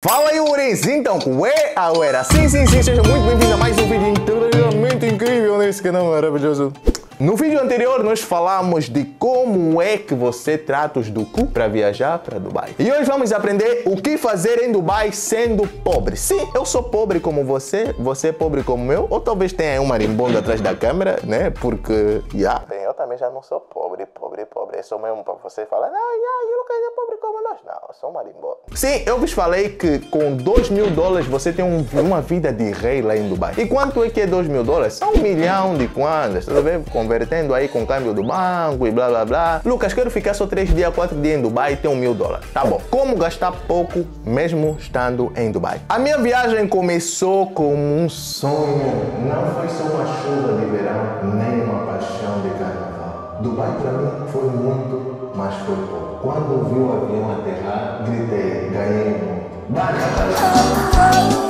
Fala aí, Urins! Então, ué, a uera! Sim, sim, sim, seja muito bem-vindo a mais um vídeo inteiramente incrível nesse canal maravilhoso. No vídeo anterior nós falamos de como é que você trata os do cu para viajar para Dubai. E hoje vamos aprender o que fazer em Dubai sendo pobre. Sim, eu sou pobre como você, você é pobre como eu, ou talvez tenha um marimbondo atrás da câmera, né? Porque, yeah, bem, eu também já não sou pobre, pobre, pobre. É só mesmo para você falar, não, yeah, o Lucas é pobre como nós. Não, eu sou um marimbondo. Sim, eu vos falei que com 2 mil dólares você tem um, uma vida de rei lá em Dubai. E quanto é que é 2 mil dólares? São um milhão de quantas, tá vendo? Convertendo aí com câmbio do banco e blá blá blá. Lucas, quero ficar só 3 dias, 4 dias em Dubai e ter um mil dólares. Tá bom. Como gastar pouco mesmo estando em Dubai? A minha viagem começou como um sonho. Não foi só uma chuva de verão, nem uma paixão de carnaval. Dubai para mim foi muito, mas foi pouco. Quando vi o avião aterrar, gritei, ganhei muito.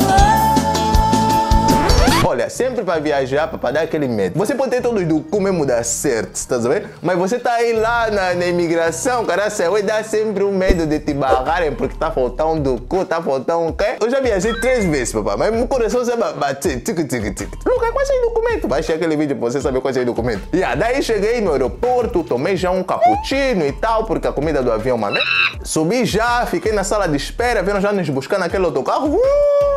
Sempre para viajar, para dar aquele medo. Você pode ter todos do cu mesmo dar certo, estás a? Mas você tá aí lá na, na imigração, cara, você vai dar sempre um medo de te barrarem porque tá faltando do cu, tá faltando o quê? Eu já viajei três vezes, papai, mas meu coração sempre bate, tic, tic, tic. Lucas, quais são os documentos? Vai aquele vídeo pra você saber quais são os documentos. E yeah, daí cheguei no aeroporto, tomei já um cappuccino e tal, porque a comida do avião, mano. Subi já, fiquei na sala de espera, vendo já nos buscar naquele autocarro. Uh!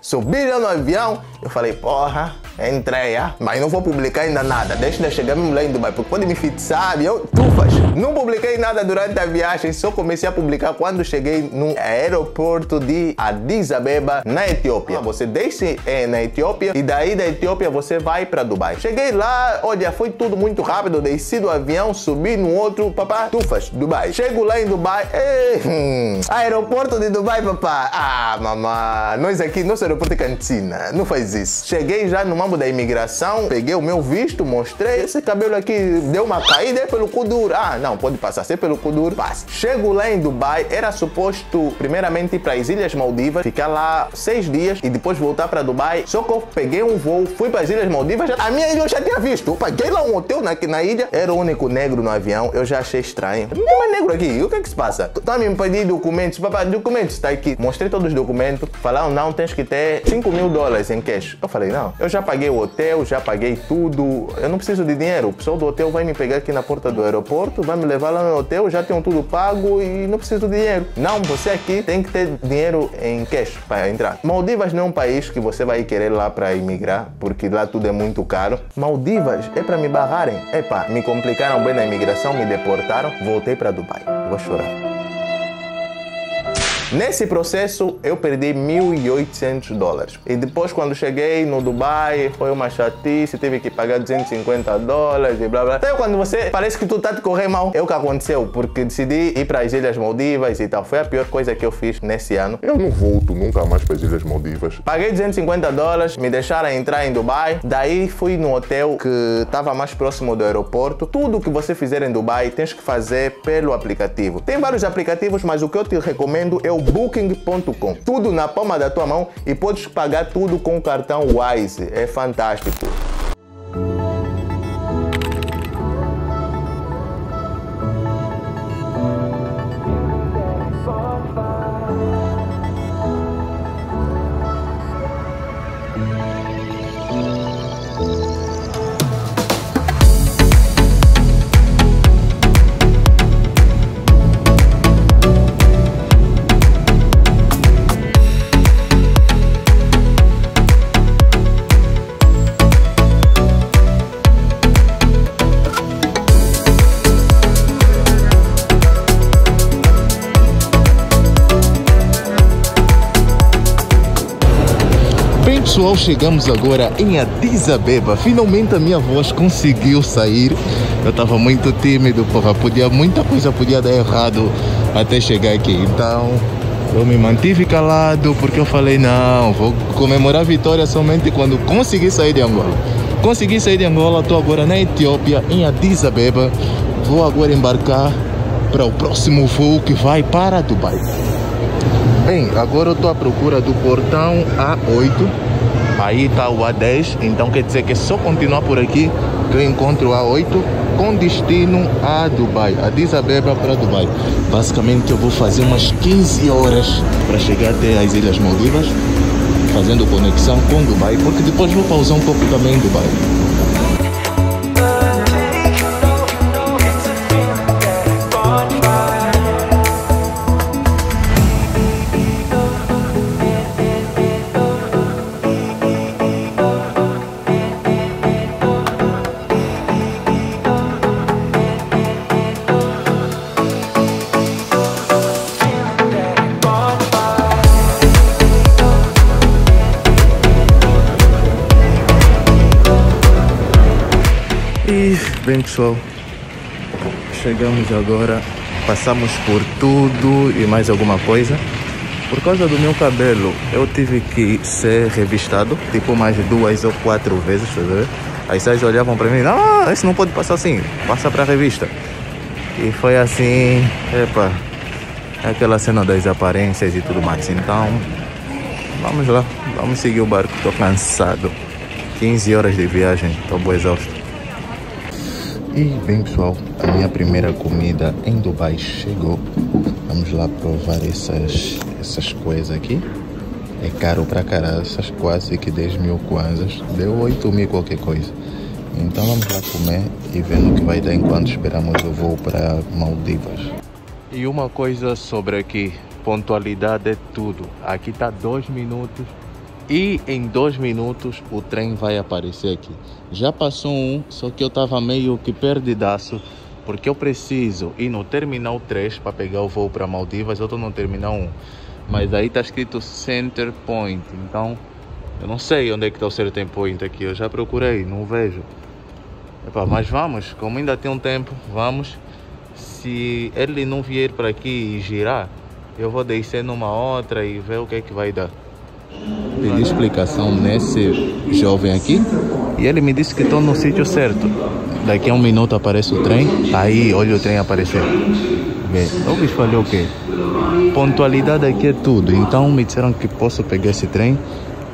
Subi já no avião, eu falei, porra, entrei, ah, mas não vou publicar ainda nada. Deixa eu chegar mesmo lá em Dubai, porque pode me fixar, eu, tufas. Não publiquei nada durante a viagem, só comecei a publicar quando cheguei no aeroporto de Addis Abeba, na Etiópia. Você desce é, na Etiópia e daí da Etiópia você vai para Dubai. Cheguei lá, olha, foi tudo muito rápido, desci do avião, subi no outro, papá, tufas, Dubai. Chego lá em Dubai, ei, hum, aeroporto de Dubai, papá. Ah, mamãe, nós aqui, nosso aeroporto é cantina, não faz isso. Cheguei já no mambo da imigração, peguei o meu visto, mostrei, esse cabelo aqui deu uma caída, é pelo cu duro. Ah, não, pode passar, se é pelo cu duro, passa. Chego lá em Dubai, era suposto primeiramente ir para as Ilhas Maldivas, ficar lá seis dias e depois voltar para Dubai. Só que eu peguei um voo, fui para as Ilhas Maldivas, já, a minha ilha eu já tinha visto. Paguei lá um hotel na, na ilha, era o único negro no avião, eu já achei estranho. Não tem mais negro aqui, o que é que se passa? Tá me pedindo documentos, papai, documentos, tá aqui. Mostrei todos os documentos, falaram, não, tens que ter 5 mil dólares em cash. Eu falei, não, eu já paguei o hotel, já paguei tudo, eu não preciso de dinheiro. O pessoal do hotel vai me pegar aqui na porta do aeroporto, vai me levar lá no hotel, já tenho tudo pago e não preciso de dinheiro. Não, você aqui tem que ter dinheiro em cash para entrar. Maldivas não é um país que você vai querer lá para imigrar, porque lá tudo é muito caro. Maldivas é para me barrarem. Epa, me complicaram bem na imigração, me deportaram, voltei para Dubai. Vou chorar. Nesse processo, eu perdi 1.800 dólares. E depois, quando cheguei no Dubai, foi uma chatice, tive que pagar 250 dólares e blá blá. Então, quando você parece que tu tá te correr mal, é o que aconteceu, porque decidi ir para as Ilhas Maldivas e tal. Foi a pior coisa que eu fiz nesse ano. Eu não volto nunca mais para as Ilhas Maldivas. Paguei 250 dólares, me deixaram entrar em Dubai. Daí fui no hotel que estava mais próximo do aeroporto. Tudo que você fizer em Dubai, tens que fazer pelo aplicativo. Tem vários aplicativos, mas o que eu te recomendo é o booking.com. Tudo na palma da tua mão e podes pagar tudo com o cartão Wise. É fantástico. Pessoal, chegamos agora em Addis Abeba. Finalmente a minha voz conseguiu sair. Eu estava muito tímido, porra. Podia, muita coisa podia dar errado até chegar aqui. Então, eu me mantive calado porque eu falei, não, vou comemorar a vitória somente quando conseguir sair de Angola. Consegui sair de Angola, estou agora na Etiópia, em Addis Abeba. Vou agora embarcar para o próximo voo que vai para Dubai. Bem, agora eu estou à procura do portão A8 Aí está o A10, então quer dizer que é só continuar por aqui que eu encontro o A8 com destino a Dubai, a Addis Abeba para Dubai. Basicamente eu vou fazer umas 15 horas para chegar até as Ilhas Maldivas, fazendo conexão com Dubai, porque depois vou pausar um pouco também em Dubai. Pessoal, chegamos agora, passamos por tudo e mais alguma coisa. Por causa do meu cabelo, eu tive que ser revistado, tipo mais duas ou quatro vezes, tá? Aí vocês olhavam pra mim, ah, esse não pode passar assim, passa pra revista. E foi assim, epa, aquela cena das aparências e tudo mais. Então, vamos lá, vamos seguir o barco, tô cansado. 15 horas de viagem, tô boa exausto. E bem pessoal, a minha primeira comida em Dubai chegou. Vamos lá provar essas, essas coisas aqui. É caro pra caralho, essas quase que 10 mil kwanzas. Deu 8 mil qualquer coisa. Então vamos lá comer e ver no que vai dar enquanto esperamos o voo para Maldivas. E uma coisa sobre aqui, pontualidade é tudo. Aqui tá 2 minutos e em dois minutos o trem vai aparecer aqui. Já passou um, só que eu tava meio que perdidaço, porque eu preciso ir no terminal 3 para pegar o voo para Maldivas, eu tô no terminal 1. Mas aí tá escrito Center Point, então eu não sei onde é que tá o Center Point aqui, eu já procurei, não vejo. Epa, mas vamos, como ainda tem um tempo, vamos. Se ele não vier para aqui e girar, eu vou descer numa outra e ver o que é que vai dar pedi explicação nesse jovem aqui e ele me disse que estou no sítio certo. Daqui a um minuto aparece o trem, aí olha o trem aparecer. Bem, eu falei o quê? Pontualidade aqui é tudo, então me disseram que posso pegar esse trem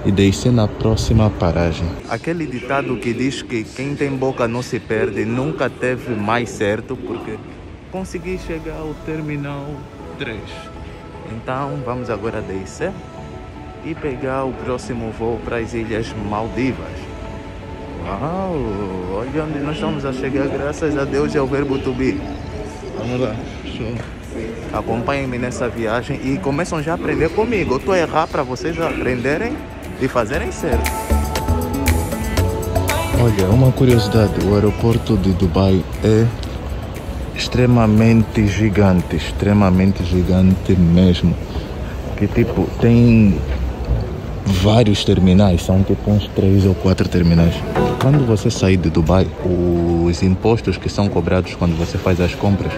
e descer na próxima paragem. Aquele ditado que diz que quem tem boca não se perde nunca teve mais certo porque consegui chegar ao terminal 3. Então vamos agora descer e pegar o próximo voo para as Ilhas Maldivas. Uau! Olha onde nós estamos a chegar, graças a Deus é o verbo to be. Vamos lá, show. Acompanhem-me nessa viagem e começam já a aprender comigo. Eu estou a errar para vocês aprenderem e fazerem certo. Olha, uma curiosidade, o aeroporto de Dubai é extremamente gigante, extremamente gigante mesmo. Que tipo, tem vários terminais, são tipo uns três ou quatro terminais. Quando você sair de Dubai, os impostos que são cobrados quando você faz as compras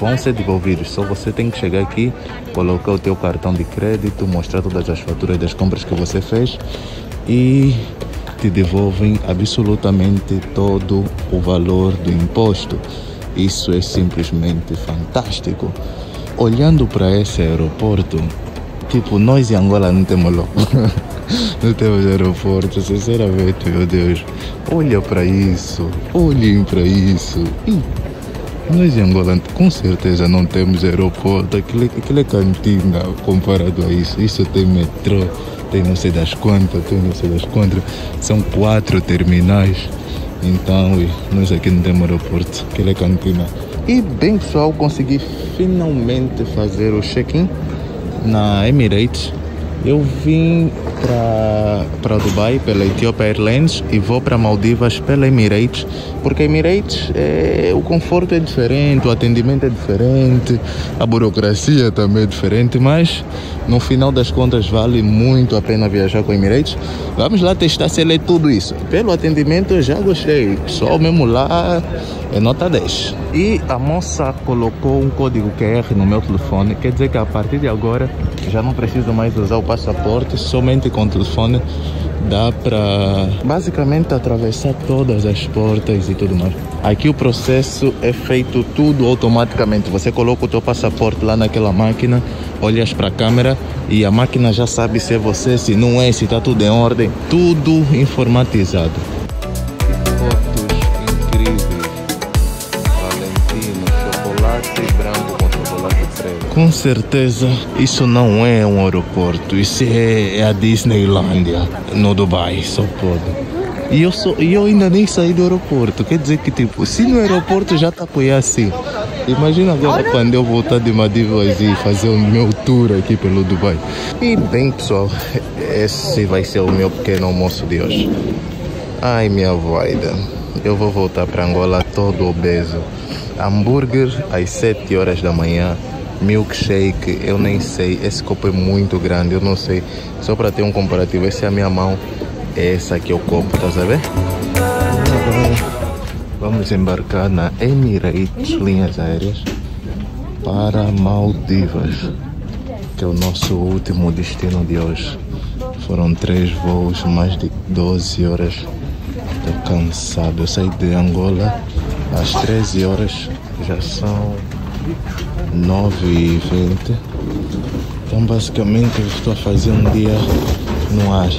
vão ser devolvidos. Só você tem que chegar aqui, colocar o teu cartão de crédito, mostrar todas as faturas das compras que você fez e te devolvem absolutamente todo o valor do imposto. Isso é simplesmente fantástico. Olhando para esse aeroporto, tipo, nós em Angola não temos louco. não temos aeroporto, sinceramente, meu Deus. Olha para isso, olhem para isso. Nós em Angola com certeza não temos aeroporto, aquilo, aquilo é cantina comparado a isso. Isso tem metrô, tem não sei das quantas, tem não sei das quantas. São quatro terminais. Então, nós aqui não temos aeroporto, aquilo é cantina. E bem pessoal, consegui finalmente fazer o check-in na Emirates. Eu vim para Dubai pela Ethiopia Airlines e vou para Maldivas pela Emirates, porque Emirates é, o conforto é diferente, o atendimento é diferente, a burocracia também é diferente, mas no final das contas vale muito a pena viajar com Emirates. Vamos lá testar se ele é tudo isso. Pelo atendimento eu já gostei, só mesmo lá é nota 10. E a moça colocou um código QR no meu telefone, quer dizer que a partir de agora já não preciso mais usar o passaporte, somente com o telefone dá para basicamente atravessar todas as portas e tudo mais. Aqui o processo é feito tudo automaticamente. Você coloca o teu passaporte lá naquela máquina, olhas para a câmera e a máquina já sabe se é você, se não é, se está tudo em ordem, tudo informatizado. Com certeza isso não é um aeroporto, isso é, é a Disneylândia no Dubai, só pode. E eu, sou, e eu ainda nem saí do aeroporto. Quer dizer que, tipo, se no aeroporto já tá apoiar assim, imagina agora quando eu voltar de Maldivas e fazer o meu tour aqui pelo Dubai. E bem, pessoal, esse vai ser o meu pequeno almoço de hoje. Ai, minha voida. Eu vou voltar para Angola todo obeso. Hambúrguer às 7 horas da manhã. Milkshake, eu nem sei. Esse copo é muito grande, eu não sei. Só para ter um comparativo, essa é a minha mão. Essa aqui é o copo, tá sabendo? Vamos embarcar na Emirates Linhas Aéreas para Maldivas, que é o nosso último destino de hoje. Foram três voos, mais de 12 horas. Estou cansado. Eu saí de Angola às 13 horas, já são 9 e 20 Então, basicamente, eu estou a fazer um dia no ar.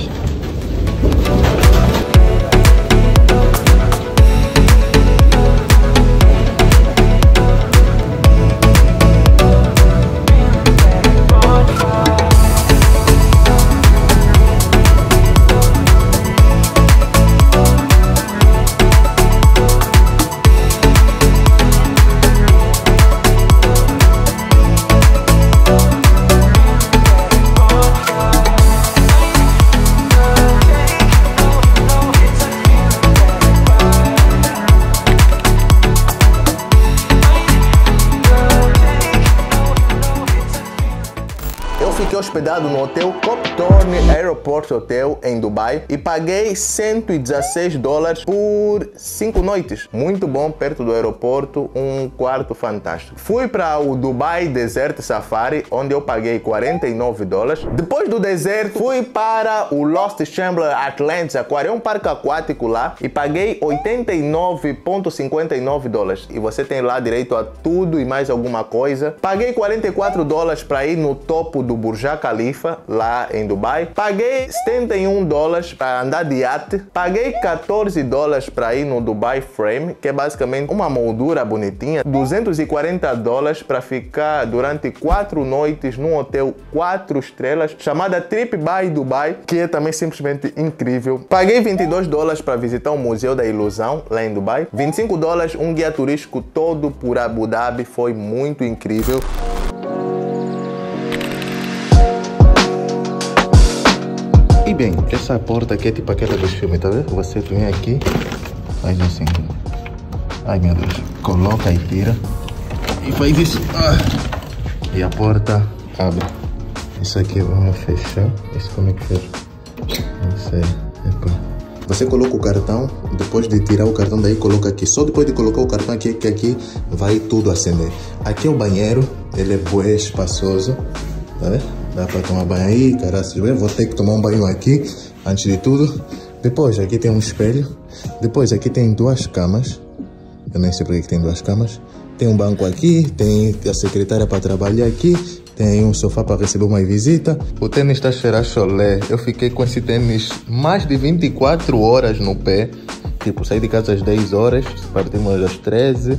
Hospedado no hotel Copthorne Airport Hotel Dubai e paguei 116 dólares por 5 noites. Muito bom, perto do aeroporto, um quarto fantástico. Fui para o Dubai Desert Safari, onde eu paguei 49 dólares. Depois do deserto, fui para o Lost Chamber Atlantis Aquarium, um parque aquático lá, e paguei 89,59 dólares. E você tem lá direito a tudo e mais alguma coisa. Paguei 44 dólares para ir no topo do Burj Khalifa, lá em Dubai. Paguei 71 dólares para andar de iate. Paguei 14 dólares para ir no Dubai Frame, que é basicamente uma moldura bonitinha. 240 dólares para ficar durante 4 noites num hotel 4 estrelas, chamada Trip by Dubai, que é também simplesmente incrível. Paguei 22 dólares para visitar o Museu da Ilusão, lá em Dubai. 25 dólares, um guia turístico todo por Abu Dhabi, foi muito incrível. Bem, essa porta aqui é tipo aquela dos filmes, tá vendo? Você vem aqui, faz assim. Ai meu Deus, coloca e tira. E faz isso. Ah. E a porta abre. Isso aqui vamos fechar. Isso como é que fecha? Não sei. Epa. Você coloca o cartão, depois de tirar o cartão daí, coloca aqui. Só depois de colocar o cartão aqui, que aqui vai tudo acender. Aqui é o banheiro, ele é bué espaçoso, tá vendo? Dá pra tomar banho aí, caralho, vou ter que tomar um banho aqui, antes de tudo. Depois, aqui tem um espelho. Depois, aqui tem duas camas. Eu nem sei porque que tem duas camas. Tem um banco aqui, tem a secretária para trabalhar aqui, tem um sofá para receber uma visita. O tênis está cheirando cholé. Eu fiquei com esse tênis mais de 24 horas no pé. Tipo, saí de casa às 10 horas, partimos às 13.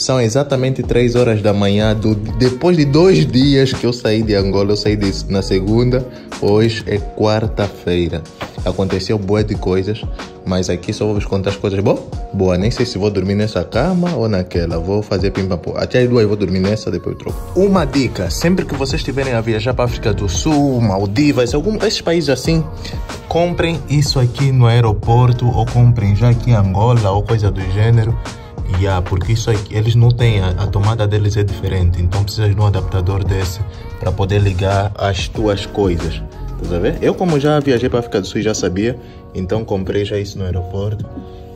São exatamente 3 horas da manhã, do, depois de dois dias que eu saí de Angola. Eu saí de, na segunda, hoje é quarta-feira. Aconteceu boa de coisas, mas aqui só vou vos contar as coisas boas. Boa, nem sei se vou dormir nessa cama ou naquela. Vou fazer pimpa-pô. Até as duas vou dormir nessa, depois eu troco. Uma dica: sempre que vocês estiverem a viajar para a África do Sul, Maldivas, algum, esses países assim, comprem isso aqui no aeroporto ou comprem já aqui em Angola ou coisa do gênero. Yeah, porque isso aqui, eles não têm, a, a, tomada deles é diferente, então precisas de um adaptador desse para poder ligar as tuas coisas. Tá ver? Eu como já viajei para a África do Sul já sabia, então comprei já isso no aeroporto.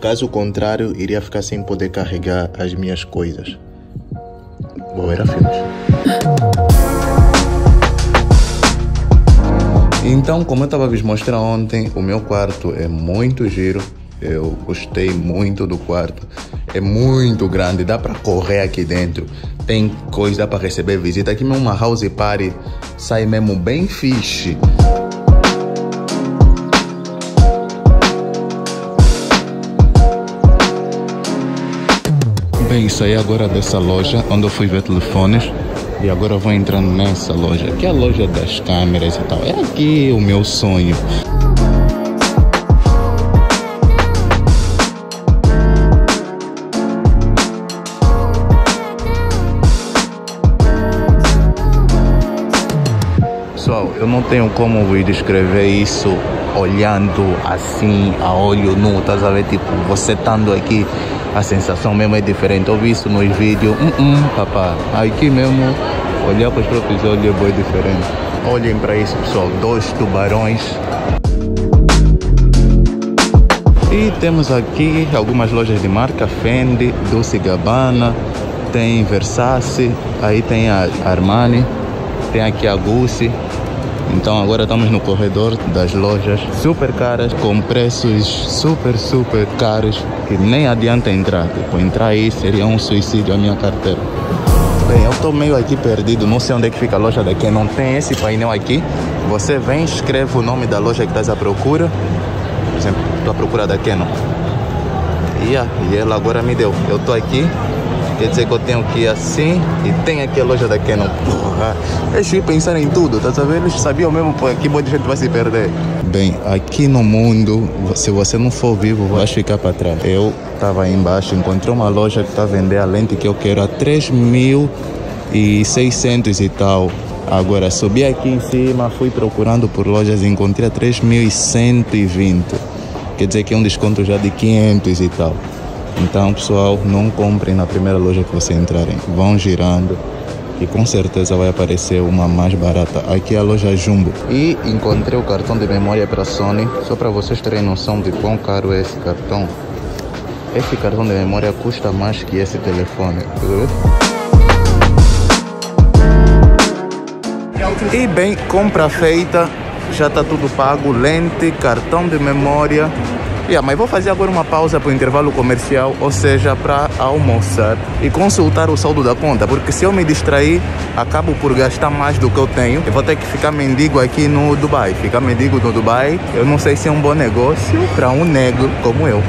Caso contrário, iria ficar sem poder carregar as minhas coisas. Bom, era filmes. Então, como eu estava vos mostrando ontem, o meu quarto é muito giro. Eu gostei muito do quarto. É muito grande, dá para correr aqui dentro. Tem coisa para receber visita. Aqui mesmo uma house party sai mesmo bem fixe. Bem, saí agora dessa loja onde eu fui ver telefones e agora vou entrando nessa loja, que é a loja das câmeras e tal. É aqui o meu sonho. Eu não tenho como descrever isso olhando assim a olho nu, tá a ver? Tipo, você estando aqui, a sensação mesmo é diferente. Eu vi isso nos vídeos, hum, hum, papá, aqui mesmo, olhar para os próprios olhos é bem diferente. Olhem para isso, pessoal, dois tubarões. E temos aqui algumas lojas de marca, Fendi, Dolce Gabbana, tem Versace, aí tem a Armani, tem aqui a Gucci, então agora estamos no corredor das lojas super caras, com preços super, super caros, que nem adianta entrar. Tipo, entrar aí seria um suicídio a minha carteira. Bem, eu estou meio aqui perdido, não sei onde é que fica a loja daqui, não tem esse painel aqui. Você vem, escreve o nome da loja que estás à procura. Por exemplo, estou à procura da Canon. Yeah, e ela agora me deu. Eu estou aqui, Quer dizer que eu tenho que ir assim e tem aqui a loja da Canon. Porra, eles pensar em tudo, tá sabendo? Eles sabiam mesmo que muita gente vai se perder. Bem, aqui no mundo, se você não for vivo, vai ficar para trás. Eu estava aí embaixo, encontrei uma loja que está a vender a lente que eu quero a 3.600 e tal. Agora, subi aqui em cima, fui procurando por lojas e encontrei a 3.120. Quer dizer que é um desconto já de 500 e tal. Então, pessoal, não comprem na primeira loja que vocês entrarem. Vão girando e com certeza vai aparecer uma mais barata. Aqui é a loja Jumbo. E encontrei o cartão de memória para Sony, só para vocês terem noção de quão caro é esse cartão. Esse cartão de memória custa mais que esse telefone. E bem, compra feita, já está tudo pago, lente, cartão de memória, Yeah, mas vou fazer agora uma pausa para o intervalo comercial, ou seja, para almoçar e consultar o saldo da conta, porque se eu me distrair, acabo por gastar mais do que eu tenho. Eu vou ter que ficar mendigo aqui no Dubai. Ficar mendigo no Dubai, eu não sei se é um bom negócio para um negro como eu.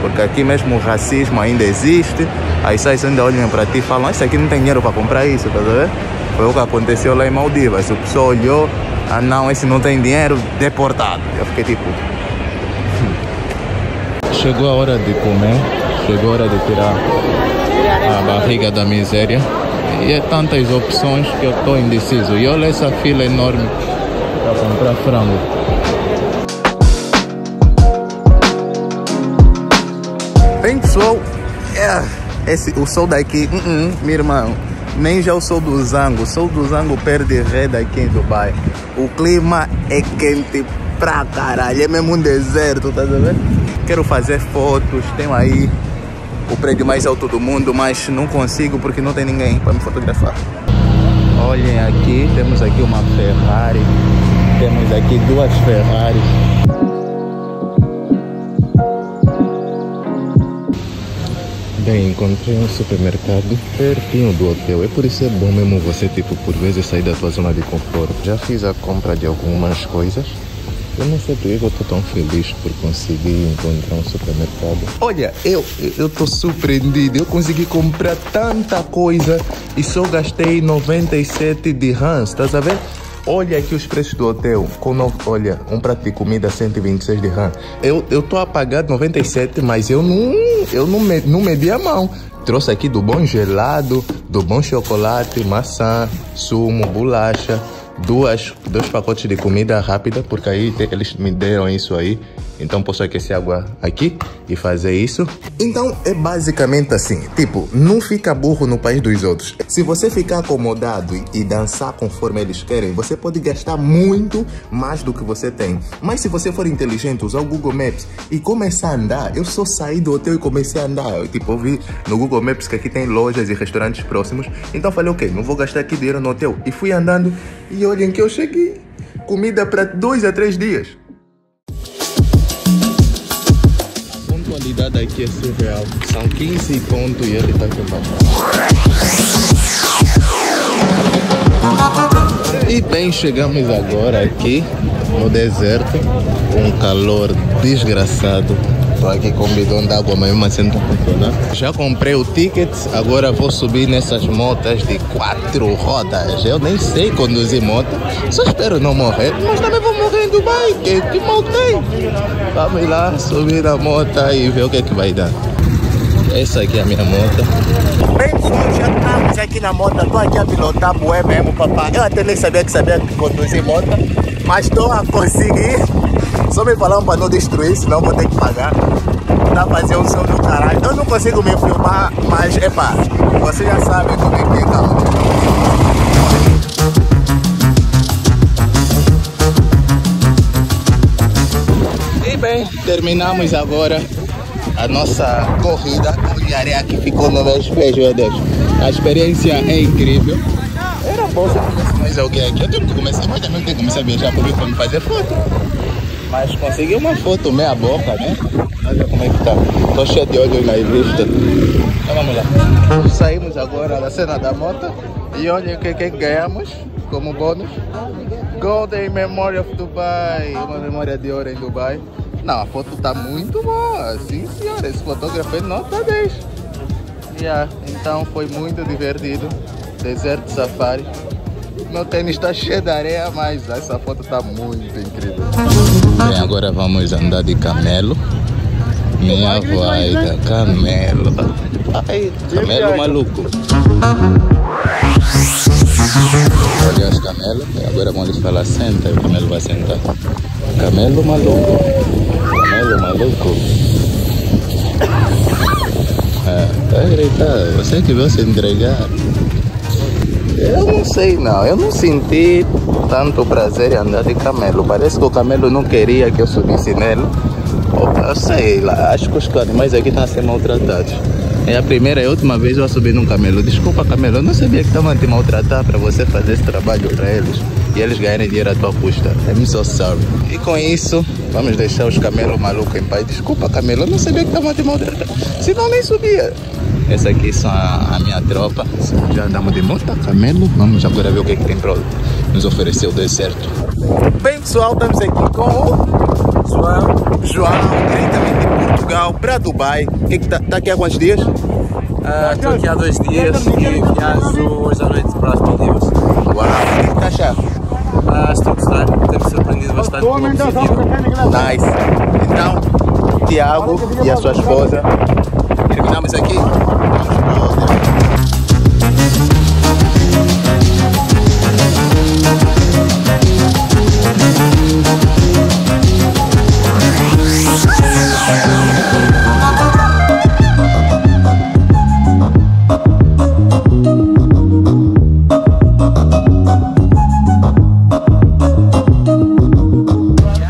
Porque aqui mesmo o racismo ainda existe. Aí sai ainda olham para ti e falam: Isso aqui não tem dinheiro para comprar isso, tá vendo? Foi o que aconteceu lá em Maldivas. O pessoal olhou: Ah, não, esse não tem dinheiro, deportado. Eu fiquei tipo chegou a hora de comer, chegou a hora de tirar a barriga da miséria. E é tantas opções que eu estou indeciso. E olha essa fila enorme para comprar frango. Bem pessoal, é, esse, o sol daqui, uh -uh, meu irmão, nem já o sol do Zango, o sol do Zango perde rede aqui em Dubai. O clima é quente pra caralho, é mesmo um deserto, tá vendo? Quero fazer fotos, tenho aí o prédio mais alto do mundo, mas não consigo porque não tem ninguém para me fotografar. Olhem aqui, temos aqui uma Ferrari, temos aqui duas Ferraris. Bem, encontrei um supermercado pertinho do hotel. É por isso é bom mesmo você, tipo, por vezes sair da tua zona de conforto. Já fiz a compra de algumas coisas eu não sei porque eu estou tão feliz por conseguir encontrar um supermercado. Olha, eu eu tô surpreendido. Eu consegui comprar tanta coisa e só gastei 97 de rãs, tá sabendo? Olha aqui os preços do hotel. Com olha, um prato de comida 126 de rã. Eu, eu tô a pagar 97, mas eu não, eu não, me, não medi a mão. Trouxe aqui do bom gelado, do bom chocolate, maçã, sumo, bolacha duas, dois pacotes de comida rápida, porque aí eles me deram isso aí. Então posso aquecer água aqui e fazer isso. Então é basicamente assim, tipo, não fica burro no país dos outros. Se você ficar acomodado e dançar conforme eles querem, você pode gastar muito mais do que você tem. Mas se você for inteligente, usar o Google Maps e começar a andar, eu só saí do hotel e comecei a andar. Eu, tipo, eu vi no Google Maps que aqui tem lojas e restaurantes próximos. Então falei, ok, não vou gastar aqui dinheiro no hotel. E fui andando e olhem que eu cheguei. comida para dois a três dias. Pontualidade aqui é surreal. São 15 pontos e ele tá com E bem, chegamos agora aqui no deserto, com um calor desgraçado. Estou aqui com um bidão d'água, mas mesmo assim não está funcionando. Já comprei o ticket, agora vou subir nessas motas de quatro rodas. Eu nem sei conduzir moto, só espero não morrer, mas também vou morrer em Dubai, que, que mal tem. Vamos lá, subir na moto e ver o que é que vai dar. Essa aqui é a minha moto. Bem, pessoal, já estamos aqui na moto. Estou aqui a pilotar bué mesmo, papai. Eu até nem sabia que sabia conduzir moto, mas estou a conseguir. Só me falaram para não destruir, senão vou ter que pagar. Tá fazer um som do caralho. Eu não consigo me filmar, mas, epa, você já sabe como é que é, calma. E bem, terminamos agora a nossa corrida. A areia que ficou nos meus pés, meu Deus. A experiência é incrível. Era bom se tivesse mais alguém aqui. Eu tenho que começar, mas também tenho que começar a viajar por para me fazer foto. Mas consegui uma foto meia boca, né? Olha como é que tá. Tô cheio de olhos na vista. Então vamos lá. Saímos agora da cena da moto e olha o que, que ganhamos como bônus. Golden Memory of Dubai. Uma memória de ouro em Dubai. Não, a foto tá muito boa. Sim, senhora. Esse fotógrafo é nota 10. Yeah, então foi muito divertido. Deserto Safari. Meu tênis está cheio de areia, mas essa foto tá muito incrível. Bem, agora vamos andar de camelo. Minha voida, camelo. Ai, camelo maluco. Olha os camelos. Agora vamos falar senta o camelo vai sentar. Camelo maluco. Camelo maluco. É, tá a gritar. Você que veio se entregar. Eu não sei não, eu não senti tanto prazer em andar de camelo. Parece que o camelo não queria que eu subisse nele. Eu sei lá, acho que os animais aqui estão a ser maltratados. É a primeira e última vez eu subi num camelo. Desculpa camelo, eu não sabia que estavam a te maltratar para você fazer esse trabalho para eles. E eles ganharem dinheiro à tua custa. I'm so sorry. E com isso, vamos deixar os camelos malucos em paz. Desculpa camelo, eu não sabia que estavam a te maltratar. Senão nem subia. Essa aqui são a, a minha tropa. Já andamos de moto, camelo. Vamos agora ver o que, é que tem para nos oferecer o deserto. Bem, pessoal, estamos aqui com o João. João, diretamente de Portugal para Dubai. O que que tá, tá aqui há quantos dias? Estou aqui há dois dias e viajo hoje à noite para as Maldivas. Uau, o que que tá achando? Ah, estou a gostar, tenho-me surpreendido bastante pelo positivo. Nice. Então, Tiago e a sua esposa. Terminamos aqui.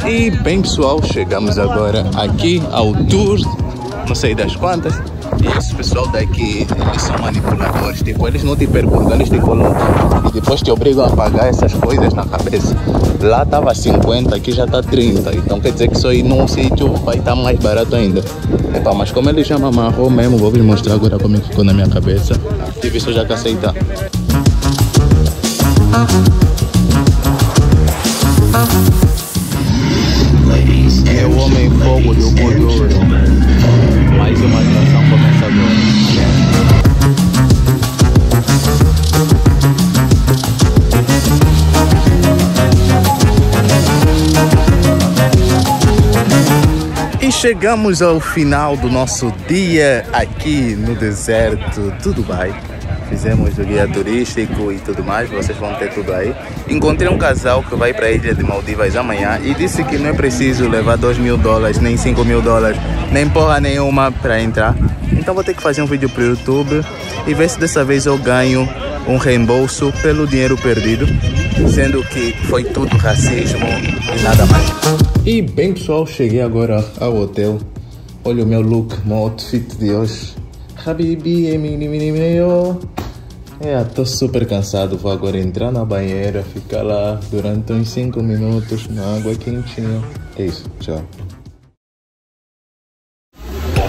E bem pessoal, chegamos agora aqui ao tour, não sei das quantas. Esse pessoal daqui, eles são manipuladores, tipo, eles não te perguntam, eles te colocam e depois te obrigam a pagar essas coisas na cabeça. Lá tava 50, aqui já tá 30, então quer dizer que isso aí num sítio vai estar mais barato ainda. Epa, mas como ele já me amarrou mesmo, vou vos mostrar agora como é ficou na minha cabeça. Tive isso já que aceitar. É o Homem Fogo do. Mais uma atração começa chegamos ao final do nosso dia aqui no deserto do Dubai. Fizemos o guia turístico e tudo mais, vocês vão ter tudo aí. Encontrei um casal que vai para a ilha de Maldivas amanhã e disse que não é preciso levar 2 mil dólares, nem 5 mil dólares, nem porra nenhuma para entrar. Então vou ter que fazer um vídeo para o YouTube e ver se dessa vez eu ganho um reembolso pelo dinheiro perdido, sendo que foi tudo racismo e nada mais. E bem pessoal, cheguei agora ao hotel. Olha o meu look, meu outfit de hoje. Habibi, mini, meu. É, tô super cansado. Vou agora entrar na banheira, ficar lá durante uns 5 minutos na água quentinha. É isso, tchau.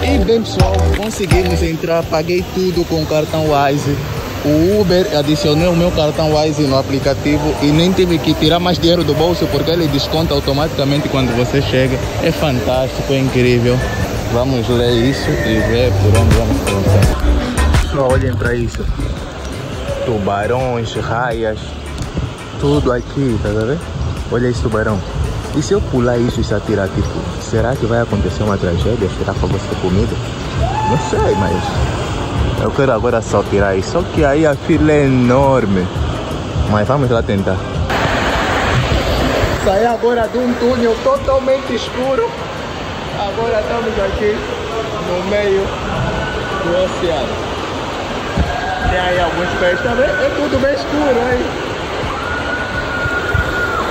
E bem pessoal, conseguimos entrar, paguei tudo com o cartão Wise. O Uber adicionei o meu cartão Wise no aplicativo e nem tive que tirar mais dinheiro do bolso porque ele desconta automaticamente quando você chega. É fantástico, é incrível. Vamos ler isso e ver por onde vamos começar. Pessoal, olhem para isso. Tubarões, raias, tudo aqui, tá vendo? Olha esse tubarão. E se eu pular isso e se atirar, tipo, será que vai acontecer uma tragédia? Será que eu vou ser comido? Não sei, mas eu quero agora só tirar isso. Só que aí a fila é enorme. Mas vamos lá tentar. Saí agora de um túnel totalmente escuro. Agora estamos aqui no meio do oceano. Tem aí alguns pés também. É tudo bem escuro aí.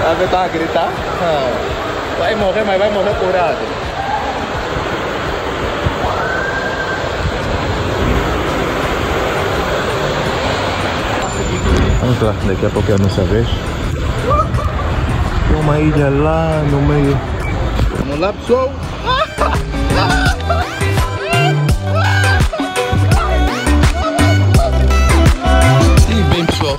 A ver tá a gritar. Ah, vai morrer, mas vai morrer curado. Vamos lá, daqui a pouco é a nossa vez. Tem uma ilha lá no meio. Vamos lá, pessoal. E bem, pessoal,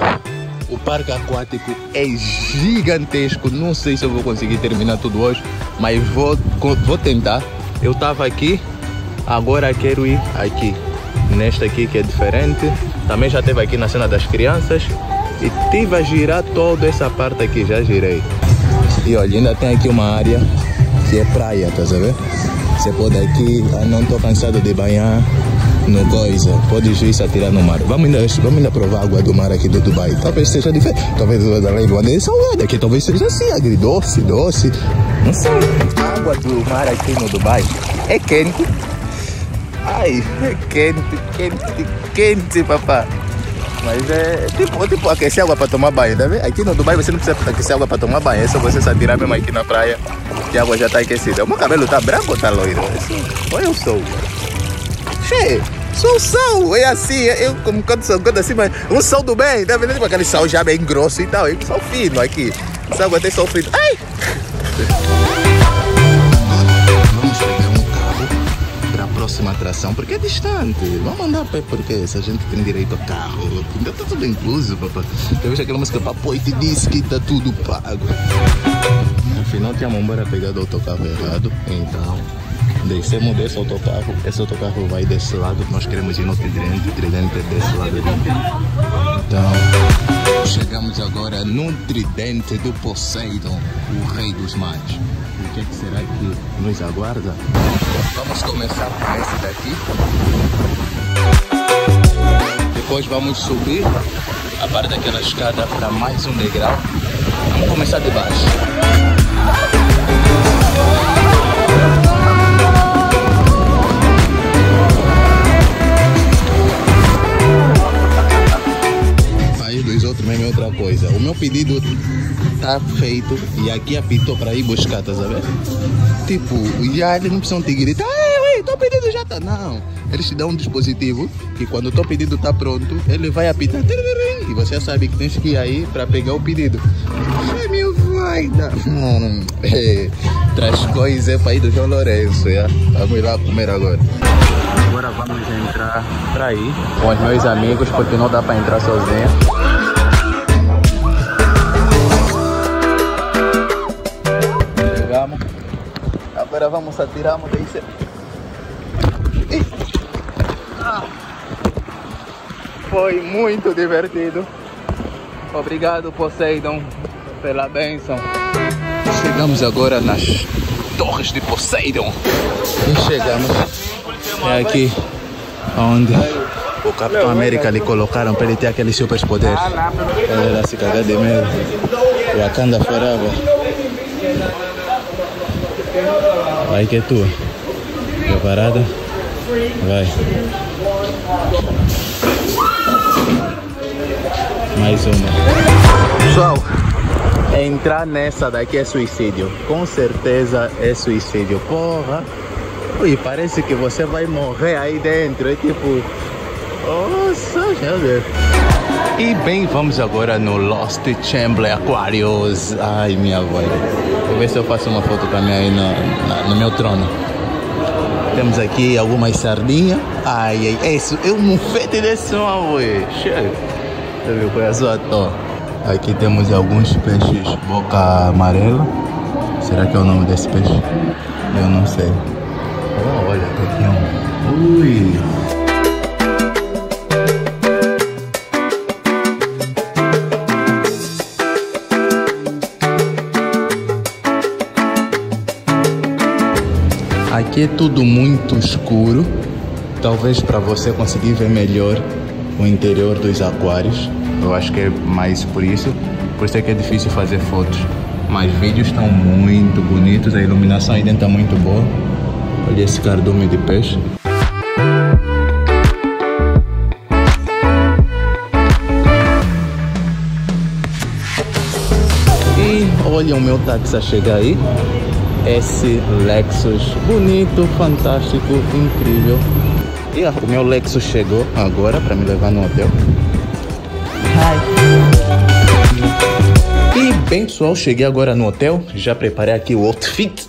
o parque aquático é gigantesco. Não sei se eu vou conseguir terminar tudo hoje, mas vou, vou tentar. Eu tava aqui, agora quero ir aqui. Nesta aqui que é diferente. Também já teve aqui na cena das crianças. E tive a girar toda essa parte aqui, já girei. E olha, ainda tem aqui uma área que é praia, tá sabendo? Você pode aqui, não tô cansado de banhar no coisa, pode se atirar no mar. Vamos ainda, vamos ainda provar a água do mar aqui do Dubai. Talvez seja diferente, talvez a lei do é salgada, aqui talvez seja assim, agridoce, doce, não sei. A água do mar aqui no Dubai é quente. Ai, é quente, quente, quente, papai. Mas é tipo, tipo aquecer água para tomar banho, tá vendo? Aqui no Dubai você não precisa aquecer água para tomar banho, é só você se atirar mesmo aqui na praia que a água já está aquecida. O meu cabelo tá branco ou tá loiro? Ou eu sou? Che, sou sal, é assim, eu como quando sou quando assim, mas um sal do bem, tá vendo? Tipo aquele sal já bem grosso e tal, eu sou fino aqui. Essa água tem sal fino. Ai! Próxima atração, porque é distante. Vamos andar a pé, porque se a gente tem direito a carro, ainda tá tudo incluso. Eu vejo aquela música, papai te disse que tá tudo pago. Afinal, tínhamos embora pegar o autocarro errado, então descemos desse autocarro. Esse autocarro vai desse lado, nós queremos ir no Tridente, Tridente é desse lado. Então, chegamos agora no Tridente do Poseidon, o rei dos mares. Que, é que será que nos aguarda? Vamos começar com esse daqui. Depois vamos subir a parte daquela escada para mais um degrau. Vamos começar de baixo. País dos outros mesmo é outra coisa. O meu pedido tá feito e aqui apitou para ir buscar, tá sabendo? Tipo, já eles não precisam te gritar, ei, ei, teu pedido já tá. Não, eles te dão um dispositivo que quando o teu pedido tá pronto, ele vai apitar e você sabe que tens que ir aí para pegar o pedido. É meu vai. Hum, é, traz coisas é para ir do João Lourenço, já. Vamos lá comer agora. Agora vamos entrar para aí com os meus amigos, porque não dá para entrar sozinho. Se... Ah. Foi muito divertido. Obrigado, Poseidon, pela bênção. Chegamos agora nas Torres de Poseidon. E chegamos. É aqui onde o Capitão América lhe colocaram para ele ter aquele super poder. Ele era se cagar de medo. Wakanda forever. Vai que é tua. Preparada? Vai. Mais uma. Pessoal, entrar nessa daqui é suicídio. Com certeza é suicídio. Porra. Ui, parece que você vai morrer aí dentro. É tipo. Nossa, meu Deus. E bem, vamos agora no Lost Chamber Aquarius. Ai, minha voz. Vou ver se eu faço uma foto também aí no, no meu trono. Temos aqui algumas sardinhas. Ai, ai, isso é um fete desse som, ué. Cheio. Você viu qual é a sua tó? Aqui temos alguns peixes boca amarela. Será que é o nome desse peixe? Eu não sei. Oh, olha, tem aqui um. Ui. Aqui é tudo muito escuro. Talvez para você conseguir ver melhor o interior dos aquários. Eu acho que é mais por isso. Por isso é que é difícil fazer fotos. Mas vídeos estão muito bonitos, a iluminação aí dentro está muito boa. Olha esse cardume de peixe. E olha o meu táxi a chegar aí. Esse Lexus bonito, fantástico, incrível. E ah, o meu Lexus chegou agora para me levar no hotel. E bem pessoal, cheguei agora no hotel, já preparei aqui o outfit,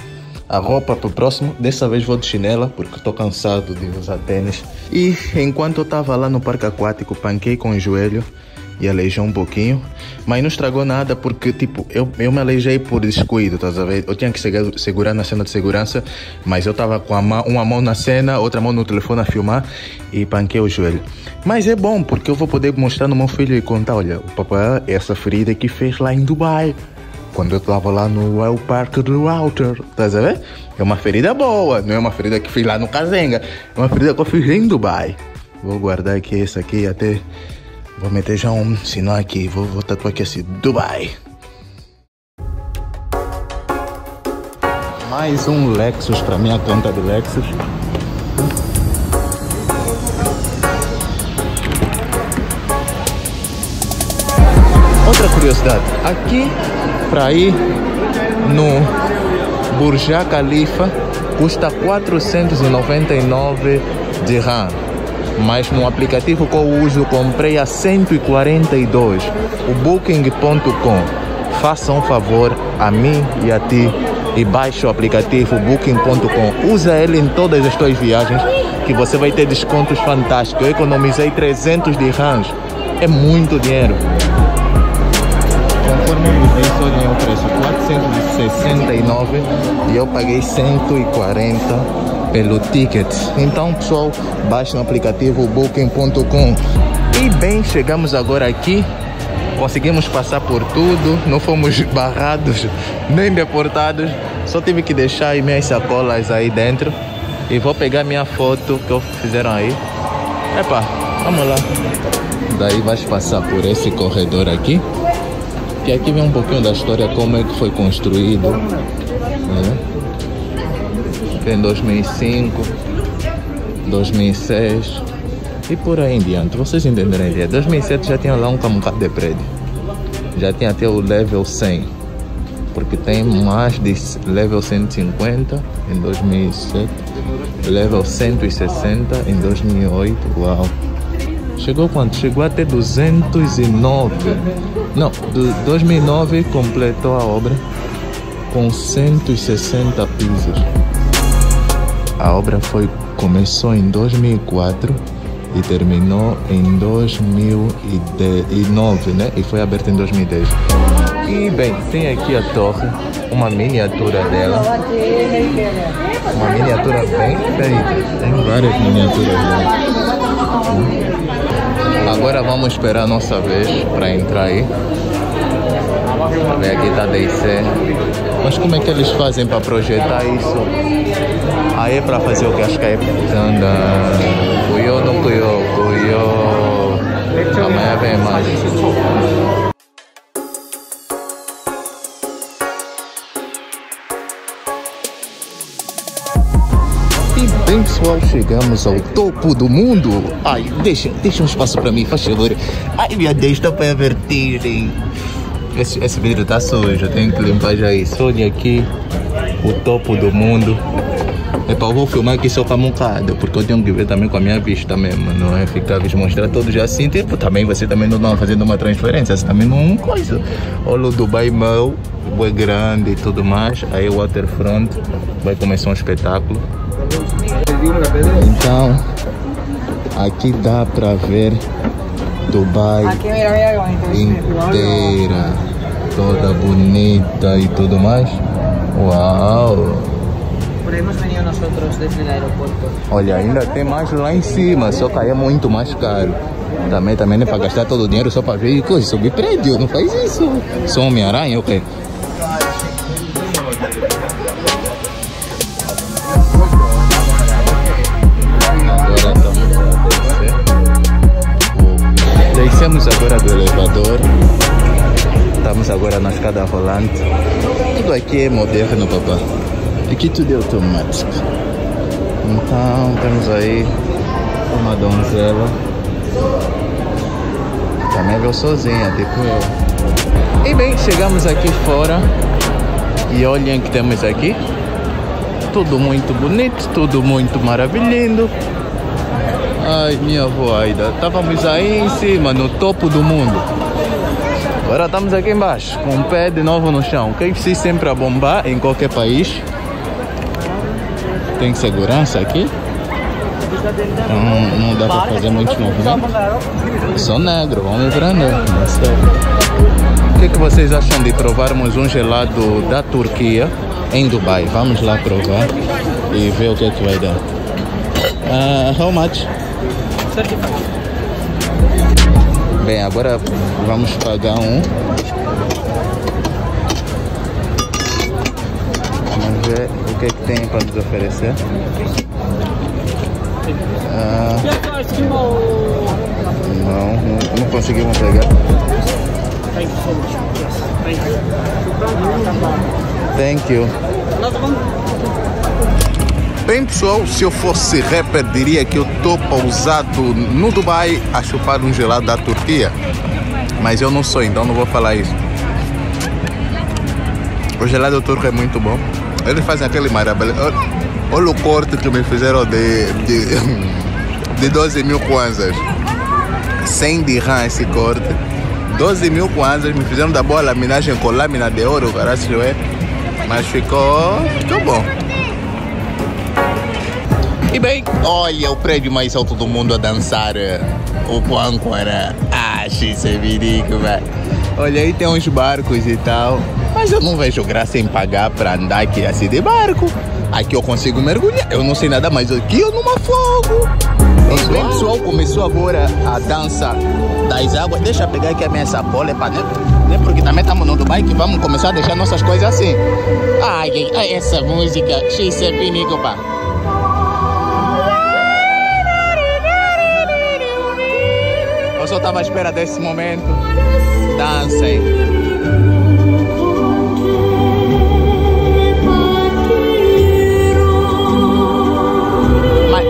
a roupa pro próximo. Dessa vez vou de chinela, porque tô cansado de usar tênis. E enquanto eu tava lá no parque aquático, panquei com o joelho e aleijei um pouquinho. Mas não estragou nada porque, tipo, eu, eu me aleijei por descuido, tá ver? Eu tinha que segu- segurar na cena de segurança, mas eu tava com mão, uma mão na cena, outra mão no telefone a filmar e panquei o joelho. Mas é bom porque eu vou poder mostrar no meu filho e contar: olha, o papai, essa ferida que fez lá em Dubai. Quando eu tava lá no El Parque do Walter, tá a? É uma ferida boa, não é uma ferida que fiz lá no Kazenga, é uma ferida que eu fiz em Dubai. Vou guardar aqui essa aqui até. Vou meter já um sinal aqui, vou, vou tatuar aqui assim, Dubai. Mais um Lexus pra minha conta de Lexus. Outra curiosidade, aqui para ir no Burj Khalifa custa 499 dirham, mas no aplicativo que eu uso comprei a 142, o booking.com. Faça um favor a mim e a ti e baixe o aplicativo booking.com. Usa ele em todas as tuas viagens que você vai ter descontos fantásticos. Eu economizei 300 dirhams. É muito dinheiro. Conforme eu disse, olhem o preço, 469 e eu paguei 140 pelo ticket. Então, pessoal, baixe no aplicativo booking.com. E bem, chegamos agora aqui. Conseguimos passar por tudo, não fomos barrados nem deportados. Só tive que deixar aí minhas sacolas aí dentro. E vou pegar minha foto que fizeram aí. Epa, vamos lá. Daí vais passar por esse corredor aqui que aqui vem um pouquinho da história como é que foi construído né? Em 2005 2006 e por aí em diante vocês entenderam a ideia 2007 já tinha lá um camuflado de prédio já tinha até o level 100 porque tem mais de level 150 em 2007 level 160 em 2008 uau Chegou quanto? Chegou até 209. Não, do 2009 completou a obra com 160 pisos. A obra foi começou em 2004 e terminou em 2009, né? E foi aberta em 2010. E bem, tem aqui a torre, uma miniatura dela. Uma miniatura bem feita. Tem várias miniaturas dela. Agora vamos esperar a nossa vez para entrar aí. Ver aqui tá DC. Mas como é que eles fazem para projetar isso? É para fazer o que acho que é tanda. Cuiô no cuiô, cuiô. Amanhã vem mais. E bem pessoal, chegamos ao topo do mundo. Ai, deixa, deixa um espaço para mim, faz favor. Ai Deus, está para vertirem. Esse, esse vidro tá sujo, eu tenho que limpar já isso. Olha aqui o topo do mundo. Epá, eu vou filmar aqui só com a mocada, porque eu tenho que ver também com a minha vista mesmo, não é ficar a vos mostrar todos assim, tipo, também você também não está fazendo uma transferência, você também não coisa. Olha o Dubai Mall, é grande e tudo mais, aí o waterfront, vai começar um espetáculo. Então, aqui dá pra ver Dubai qué bonito. inteira, toda bonita e tudo mais. Uau! Nosotros desde el aeropuerto. Olha, ainda tem mais lá em cima, só que aí é muito mais caro. Também, também não é para gastar todo o dinheiro só para ver coisa, subir prédio, não faz isso. Sou Homem-Aranha, ok? Agora estamos descer. Descemos agora do elevador. Estamos agora na escada rolante. Tudo aqui é moderno, papá. Aqui tudo é automático. Então temos aí uma donzela. Também veio sozinha, tipo eu. E bem, chegamos aqui fora. E olhem o que temos aqui. Tudo muito bonito, tudo muito maravilhoso. Ai, minha avó Aida. Estávamos aí em cima, no topo do mundo. Agora estamos aqui embaixo, com o pé de novo no chão. KFC sempre a bombar em qualquer país. Tem segurança aqui? Então não dá para fazer muitos movimentos. Sou negro, vamos sei. O que, que vocês acham de provarmos um gelado da Turquia em Dubai? Vamos lá provar e ver o que, é que vai dar. Ah, how much? Bem, agora vamos pagar um. Vamos ver que, é que tem para nos oferecer. Ah, não, não, não conseguimos pegar. Thank you. Bem pessoal, se eu fosse rapper diria que eu estou pausado no Dubai a chupar um gelado da Turquia. Mas eu não sou, então não vou falar isso. O gelado turco é muito bom. Eles fazem aquele maravilha. Olha, o corte que me fizeram de, de, de 12 mil kwanzas. 100 dirham esse corte. 12 mil kwanzas me fizeram da boa laminagem com lâmina de ouro, caralho, é. Mas ficou, ficou bom. E bem, olha o prédio mais alto do mundo a dançar eh, o Quanquara. Ah, isso é velho. Olha aí tem uns barcos e tal. Mas eu não vejo graça em pagar pra andar aqui assim de barco. Aqui eu consigo mergulhar. Eu não sei nada, mas aqui eu não afogo. E bem, pessoal, começou agora a dança das águas. Deixa eu pegar aqui a minha sacola, pá, né? né? Porque também estamos no Dubai que vamos começar a deixar nossas coisas assim. Ai, essa música, x é pinico, pá. Eu só estava à espera desse momento. Dancem.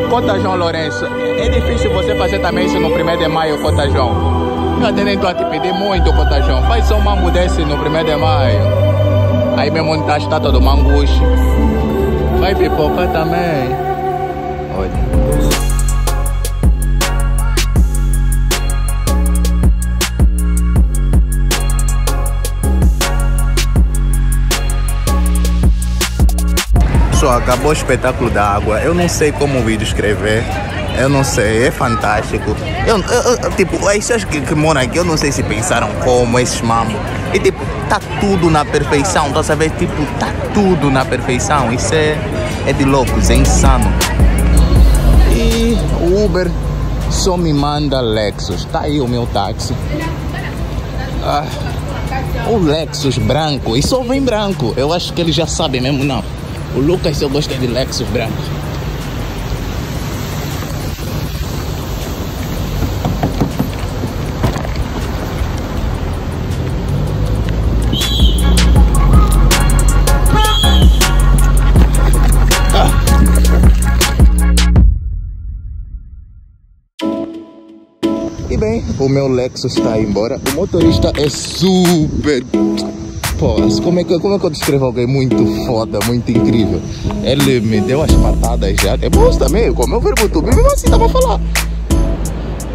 Cota João Lourenço, é difícil você fazer também isso no 1 de maio, Cota João. Eu até nem estou a te pedir muito, Cota João. Faz só um mambo desse no 1 de maio. Aí mesmo está a estátua do Manguche. Vai pipoca também. Olha. Acabou o espetáculo da água. Eu não sei como o descrever. Eu não sei, é fantástico. Eu, eu- eu- tipo, as pessoas que, que moram aqui, eu não sei se pensaram como esses mamos. E tipo, tá tudo na perfeição, tá sabendo? Tipo, tá tudo na perfeição. Isso é, é de loucos, é insano. E o Uber só me manda Lexus. Tá aí o meu táxi. Ah, o Lexus branco, e só vem branco. Eu acho que ele já sabe mesmo, não. O Lucas só gosta de Lexus branco. E bem, o meu Lexus está embora. O motorista é super Pô, como é, que, como é que eu descrevo alguém muito foda, muito incrível? Ele me deu as patadas já. É bom também, como eu verbo tudo, mesmo assim tava a falar.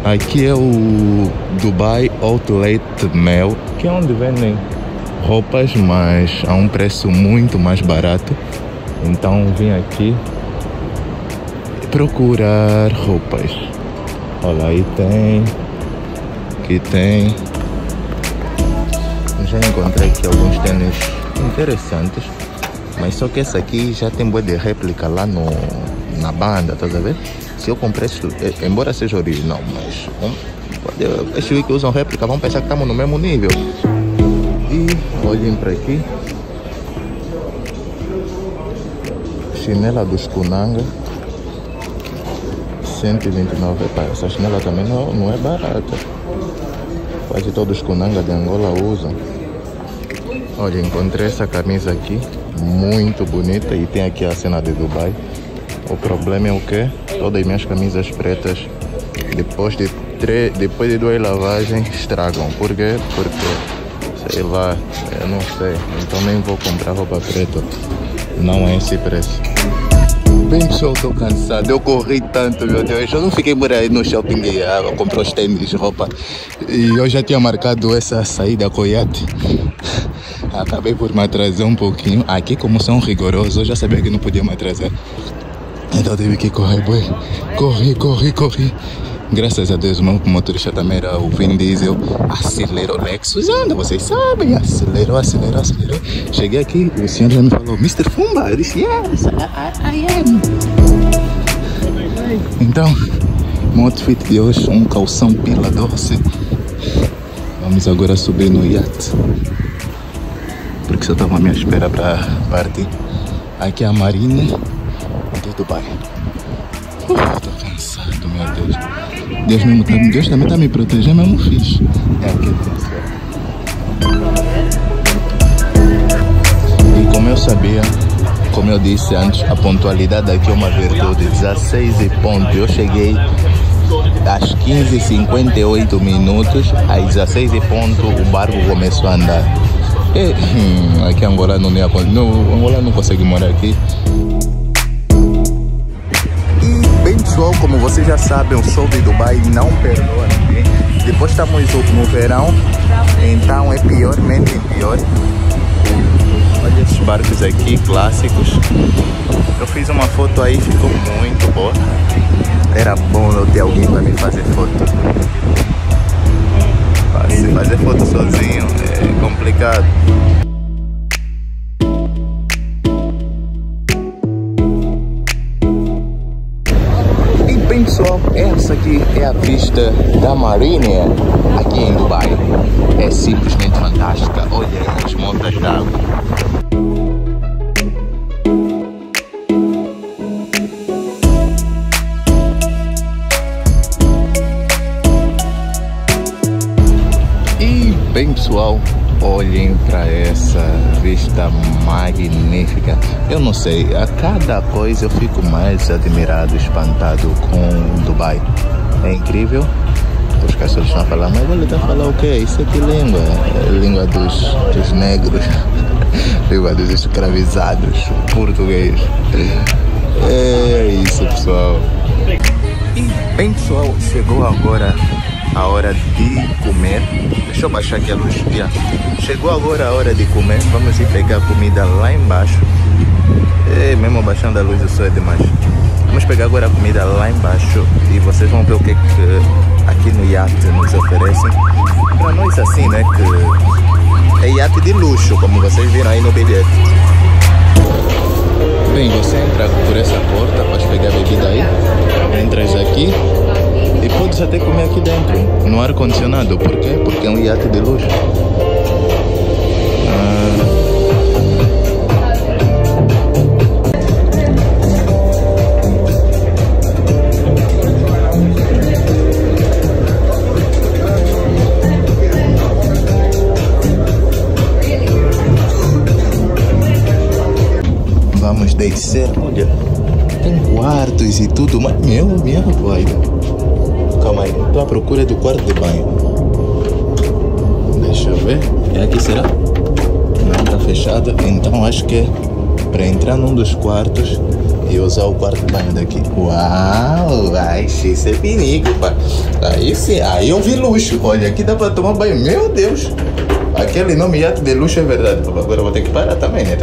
Aqui é o Dubai Outlet Mall, que é onde vendem roupas, mas a um preço muito mais barato. Então vim aqui procurar roupas. Olha aí tem, aqui tem. Já encontrei aqui alguns tênis interessantes, mas só que esse aqui já tem boa de réplica lá no, na banda, tá a ver? Se eu comprei, esse- eh, embora seja original, mas um, esses que usam réplica vão pensar que estamos no mesmo nível. E olhem para aqui. Chinela dos Kunanga. 129. Epá, essa chinela também não, não é barata. Quase todos os Kunanga de Angola usam. Olha, encontrei essa camisa aqui. Muito bonita. E tem aqui a cena de Dubai. O problema é o que? Todas as minhas camisas pretas, depois de, tre- depois de duas lavagens, estragam. Por quê? Porque, sei lá, eu não sei. Então nem vou comprar roupa preta. Não é esse preço. Bem pessoal, estou cansado. Eu corri tanto, meu Deus. Eu não fiquei por aí no shopping a comprar os tênis, roupa. E eu já tinha marcado essa saída com o iate. Acabei por me atrasar um pouquinho. Aqui, como são rigorosos, eu já sabia que não podia me atrasar. Então tive que correr, boy. Corri, corri, corri. Graças a Deus, o meu motorista também era o Vin Diesel. Acelerou, Lexus anda, vocês sabem. Acelerou, acelerou, acelerou. Cheguei aqui, o senhor já me falou, Mr. Fumba. Eu disse, yes, I, I, am. Então, meu outfit de hoje, um calção pila doce. Vamos agora subir no iate. Porque só à minha espera para partir. Aqui é a Marina de Dubai. Tô cansado, meu Deus. Deus, mesmo tá, Deus também tá me protegendo, mesmo fiz. É aqui, E como eu sabia, como eu disse antes, a pontualidade aqui é uma virtude. 16 e ponto. Eu cheguei às 15h58 minutos, às 16 e ponto o barco começou a andar. E, hum, aqui Angola não ia não, Angola não consegue morar aqui. E bem pessoal, como vocês já sabem, o sol de Dubai não perdoa ninguém. Depois estamos no verão, então é piormente pior. Olha esses barcos aqui, clássicos. Eu fiz uma foto aí, ficou muito boa. Era bom eu ter alguém para me fazer foto. Se fazer foto sozinho é complicado. E bem pessoal, essa aqui é a vista da Marinha aqui em Dubai. É simplesmente fantástica. Olha as montas d'água. Pessoal, olhem para essa vista magnífica. Eu não sei, a cada coisa eu fico mais admirado, espantado com Dubai. É incrível. Os cachorros estão falar, mas está a falar o quê? Isso é que língua? É língua dos, dos negros, língua dos escravizados, português. É isso, pessoal. E bem pessoal, chegou agora a hora de comer. Deixa eu baixar aqui a luz. Yeah. Chegou agora a hora de comer. Vamos ir pegar comida lá embaixo. É, mesmo baixando a luz o sol é demais. Vamos pegar agora a comida lá embaixo e vocês vão ver o que, que aqui no iate nos oferecem. Para nós assim, né? Que é iate de luxo, como vocês viram aí no bilhete. Bem, você entra por essa porta, pode pegar a bebida aí, entras aqui e podes até comer aqui dentro, no ar-condicionado. Por quê? Porque é um iate de luxo. Ah, Vamos descer. Olha, tem quartos e tudo, mas meu, minha pai. Aí, tô à procura do quarto de banho. Deixa eu ver. É aqui, será? Não. fechado, então acho que é para entrar num dos quartos e usar o quarto banho daqui. Uau, ai, isso é perigo, pá. Aí sim, aí eu vi luxo. Olha, aqui dá para tomar banho. Meu Deus. Aquele nome iate de luxo é verdade. Agora eu vou ter que parar também, né?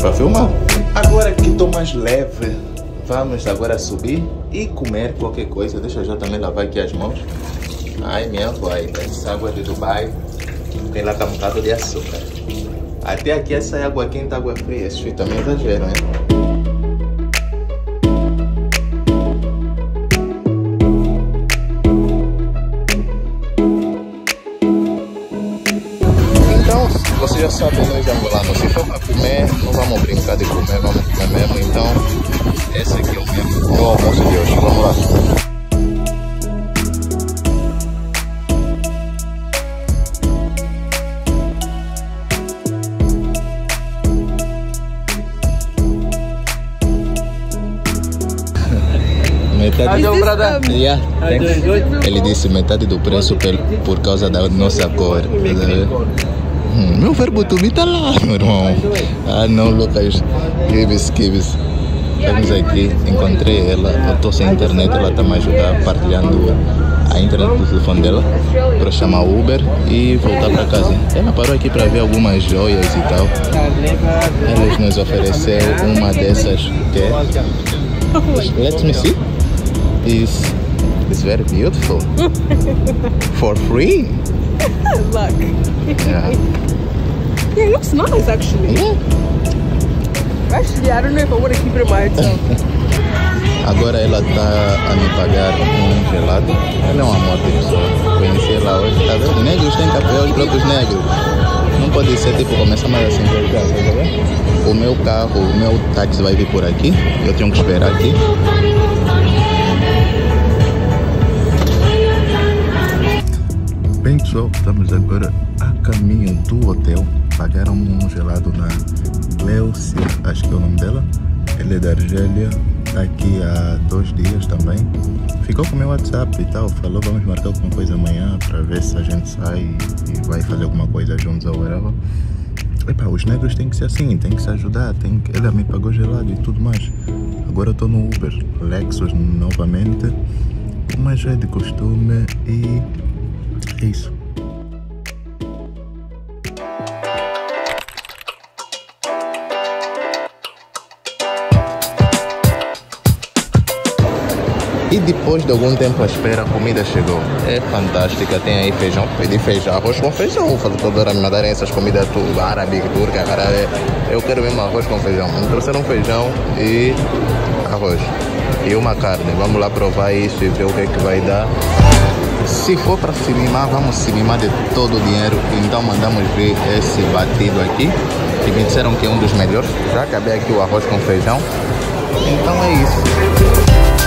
Para filmar. Agora que estou mais leve, vamos agora subir e comer qualquer coisa. Deixa eu já também lavar aqui as mãos. Ai, minha avó, essa água de Dubai, ela tá um bocado de açúcar. Até aqui essa é água quente, água fria, isso também exagero, né? Yeah, thanks. Good? Ele disse metade do preço por, por causa da nossa cor. vendo? Hum, meu verbo to be tá lá, meu irmão. Ah não, Lucas. Gibbs, Gibbs. Estamos aqui, encontrei ela, eu estou sem internet, ela está me ajudando, partilhando a internet do telefone dela para chamar Uber e voltar para casa. Ela parou aqui para ver algumas joias e tal. Eles nos ofereceu uma dessas que é Let me see. Is is very beautiful. For free. Look. Yeah. Yeah, it looks nice actually. yeah. Actually, I don't know if I want to keep it in my hotel. Agora ela tá a me pagar um gelado. Ela é uma amor de pessoa. Conheci ela hoje. Tá vendo? Negros têm café, os próprios negros. Não pode ser tipo começar mais assim. tá? O meu carro, o meu táxi vai vir por aqui. Eu tenho que esperar aqui. Bem pessoal, estamos agora a caminho do hotel. Pagaram um gelado na Cleucia, acho que é o nome dela. Ela é da Argélia, está aqui há dois dias também. Ficou com o meu WhatsApp e tal, falou vamos marcar alguma coisa amanhã para ver se a gente sai e vai fazer alguma coisa juntos ou whatever. Epá, os negros têm que ser assim, têm que se ajudar, tem que... ela me pagou gelado e tudo mais. Agora eu estou no Uber, Lexus novamente, mas é de costume e é isso. E depois de algum tempo à espera, a comida chegou. É fantástica. Tem aí feijão. Pedi feijão, arroz com feijão. Falei toda hora me mandarem essas comidas tudo, árabe, turca, caralho. Eu quero mesmo arroz com feijão. Me trouxeram feijão e arroz. E uma carne. Vamos lá provar isso e ver o que é que vai dar. Se for para se mimar, vamos se mimar de todo o dinheiro. Então mandamos ver esse batido aqui. Que me disseram que é um dos melhores. Já acabei aqui o arroz com feijão. Então é isso.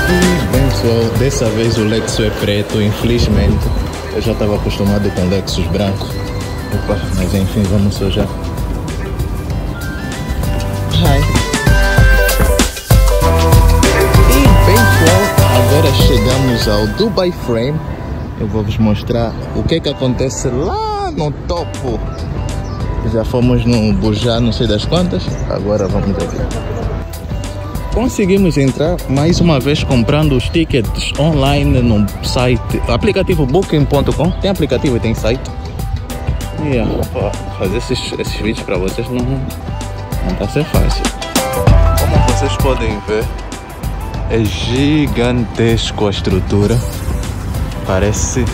E bem pessoal, dessa vez o Lexus é preto, infelizmente. Eu já estava acostumado com Lexus branco. Opa, mas enfim, vamos já. Hi. Bem pessoal, agora chegamos ao Dubai Frame. Eu vou vos mostrar o que é que acontece lá no topo. Já fomos no Bujá, não sei das quantas. Agora vamos aqui. Conseguimos entrar mais uma vez comprando os tickets online no site, aplicativo booking.com. Tem aplicativo e tem site. E yeah, fazer esses, esses vídeos para vocês não, não tá ser fácil. Como vocês podem ver, é gigantesco a estrutura. Parece.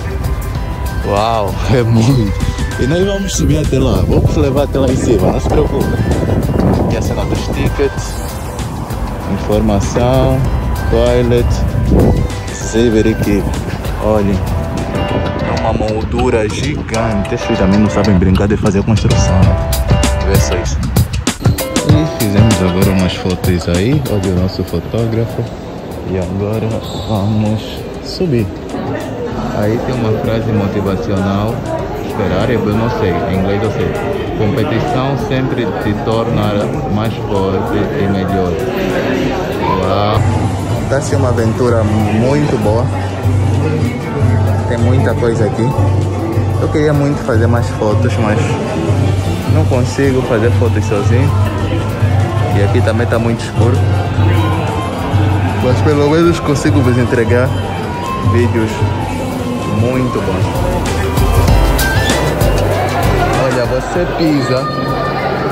Uau, é muito. E nós vamos subir até lá. Vamos levar até lá em cima, não se preocupe. E a cena dos tickets informação, toilet, saber aqui. Olhem, é uma moldura gigante. Esses também não sabem brincar de fazer construção. né? Vê só isso. E fizemos agora umas fotos aí. Olha o nosso fotógrafo. E agora vamos subir. Aí tem uma frase motivacional. Esperar, eu não sei, em inglês eu sei. Competição sempre te torna mais forte e melhor. Uau! Está sendo uma aventura muito boa. Tem muita coisa aqui. Eu queria muito fazer mais fotos, mas não consigo fazer fotos sozinho. E aqui também está muito escuro. Mas pelo menos consigo vos entregar vídeos muito bons. Olha, você pisa,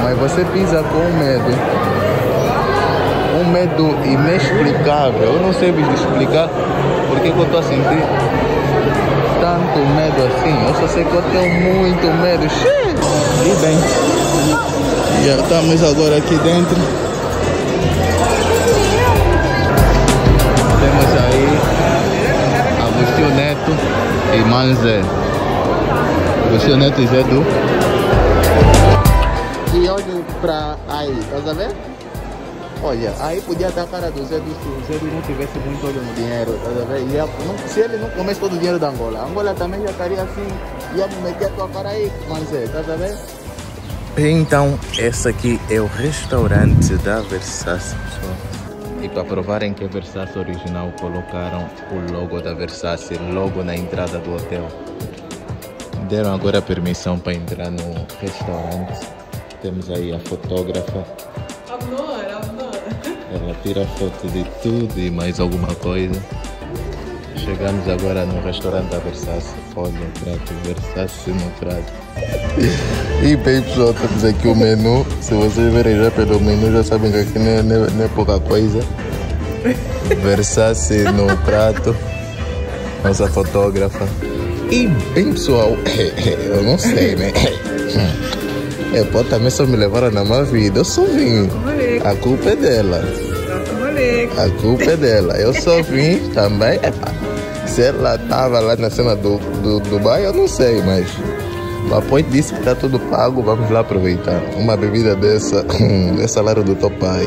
mas você pisa com medo. Um medo inexplicável. Eu não sei explicar porque que eu estou a sentir tanto medo assim. Eu só sei que eu tenho muito medo. E bem, já estamos agora aqui dentro. E Manzé. Agostinho Neto e Zé Du. E olho pra aí, tá ver? Olha, aí podia dar a cara do Zé Du se o Zé Du não tivesse muito olho no dinheiro, tá vendo? Ia, não, se ele não comesse todo o dinheiro da Angola, a Angola também já estaria assim, ia meter a tua cara aí, Manzé, tá vendo? Então, esse aqui é o restaurante da Versace, pessoal. E para provarem que é Versace original, colocaram o logo da Versace logo na entrada do hotel. Deram agora permissão para entrar no restaurante. Temos aí a fotógrafa. Ela tira foto de tudo e mais alguma coisa. Chegamos agora no restaurante da Versace. Olha o prato Versace no prato. E bem pessoal, temos aqui o menu. Se vocês verem já pelo menu, já sabem que aqui não é, não é- não é pouca coisa. Versace no prato. Nossa fotógrafa. E bem pessoal, eu não sei, né? É, pô, também só me levaram na má vida. Eu só vim. A culpa é dela. A culpa é dela. Eu só vim também. Epa, se ela tava lá na cena do, do Dubai, eu não sei, mas. O apoio disse que tá tudo pago, vamos lá aproveitar. Uma bebida dessa é salário do teu pai.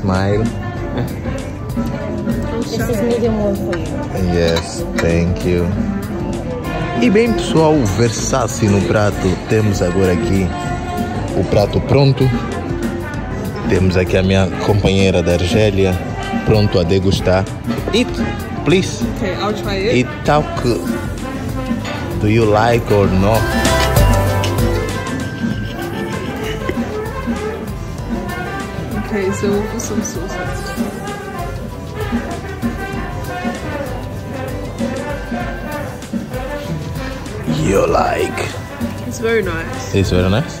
Smile. This is medium well. Yes, thank you. E bem pessoal, Versace no prato. Temos agora aqui o prato pronto. Temos aqui a minha companheira da Argélia pronto a degustar. Eat, please. Okay, I'll try it. E talk. Do you like or not? Okay, so we'll put some sauce. You like. It's very nice. It's very nice.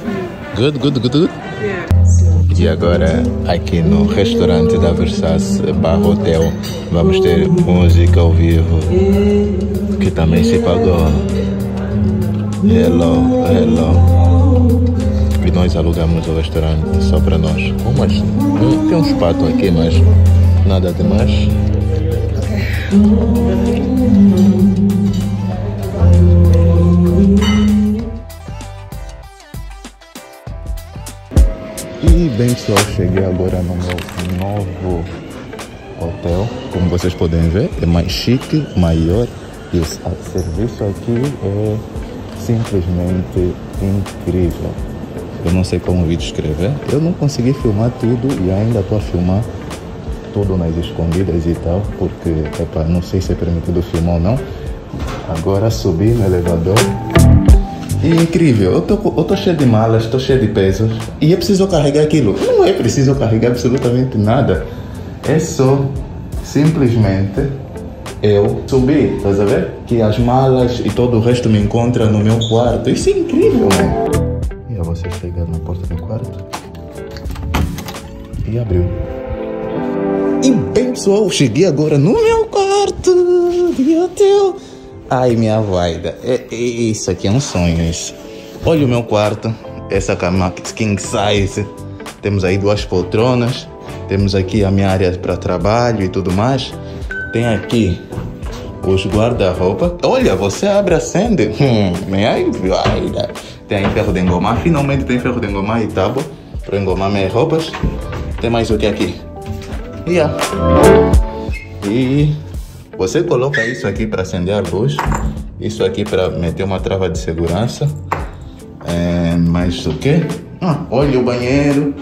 Good, good, good, good. Yeah. E agora, aqui no restaurante da Versace Barra Hotel, vamos ter música ao vivo, que também se pagou. Hello, hello. E nós alugamos o restaurante só para nós. Umas, um- tem uns patos aqui, mas nada demais. E bem pessoal, cheguei agora no meu novo hotel. Como vocês podem ver, é mais chique, maior e o serviço aqui é simplesmente incrível. Eu não sei como vir descrever. Eu não consegui filmar tudo e ainda estou a filmar tudo nas escondidas e tal, porque epa, não sei se é permitido filmar ou não. Agora subi no elevador. E incrível, eu tô, eu tô cheio de malas, tô cheio de pesos e é preciso carregar aquilo. Não é preciso carregar absolutamente nada. É só simplesmente eu subir, estás a ver? Que as malas e todo o resto me encontra no meu quarto. Isso é incrível, mano. A você chegar na porta do quarto e abriu. E bem pessoal, cheguei agora no meu quarto de hotel. Ai, minha vaida. É, é- isso aqui é um sonho, isso. Olha o meu quarto. Essa cama king size. Temos aí duas poltronas. Temos aqui a minha área para trabalho e tudo mais. Tem aqui os guarda-roupa. Olha, você abre acende. Hum, ai, vaida. Tem aí ferro de engomar. Finalmente tem ferro de engomar e tábua para engomar minhas roupas. Tem mais o que aqui? Yeah. E você coloca isso aqui para acender a luz, isso aqui para meter uma trava de segurança. É, mais o quê? Ah, olha o banheiro.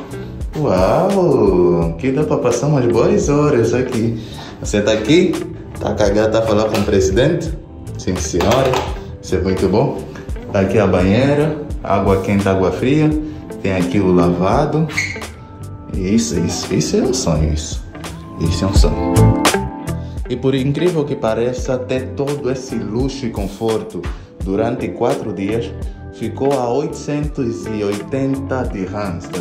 Uau! Que dá para passar umas boas horas aqui. Você tá aqui? Tá cagado, tá falar com o presidente? Sim, senhora. Isso é muito bom. Tá aqui a banheira, água quente, água fria. Tem aqui o lavado. Isso, isso, isso é um sonho, isso. Isso é um sonho. E por incrível que pareça, ter todo esse luxo e conforto durante quatro dias ficou a 880 dirhams, tá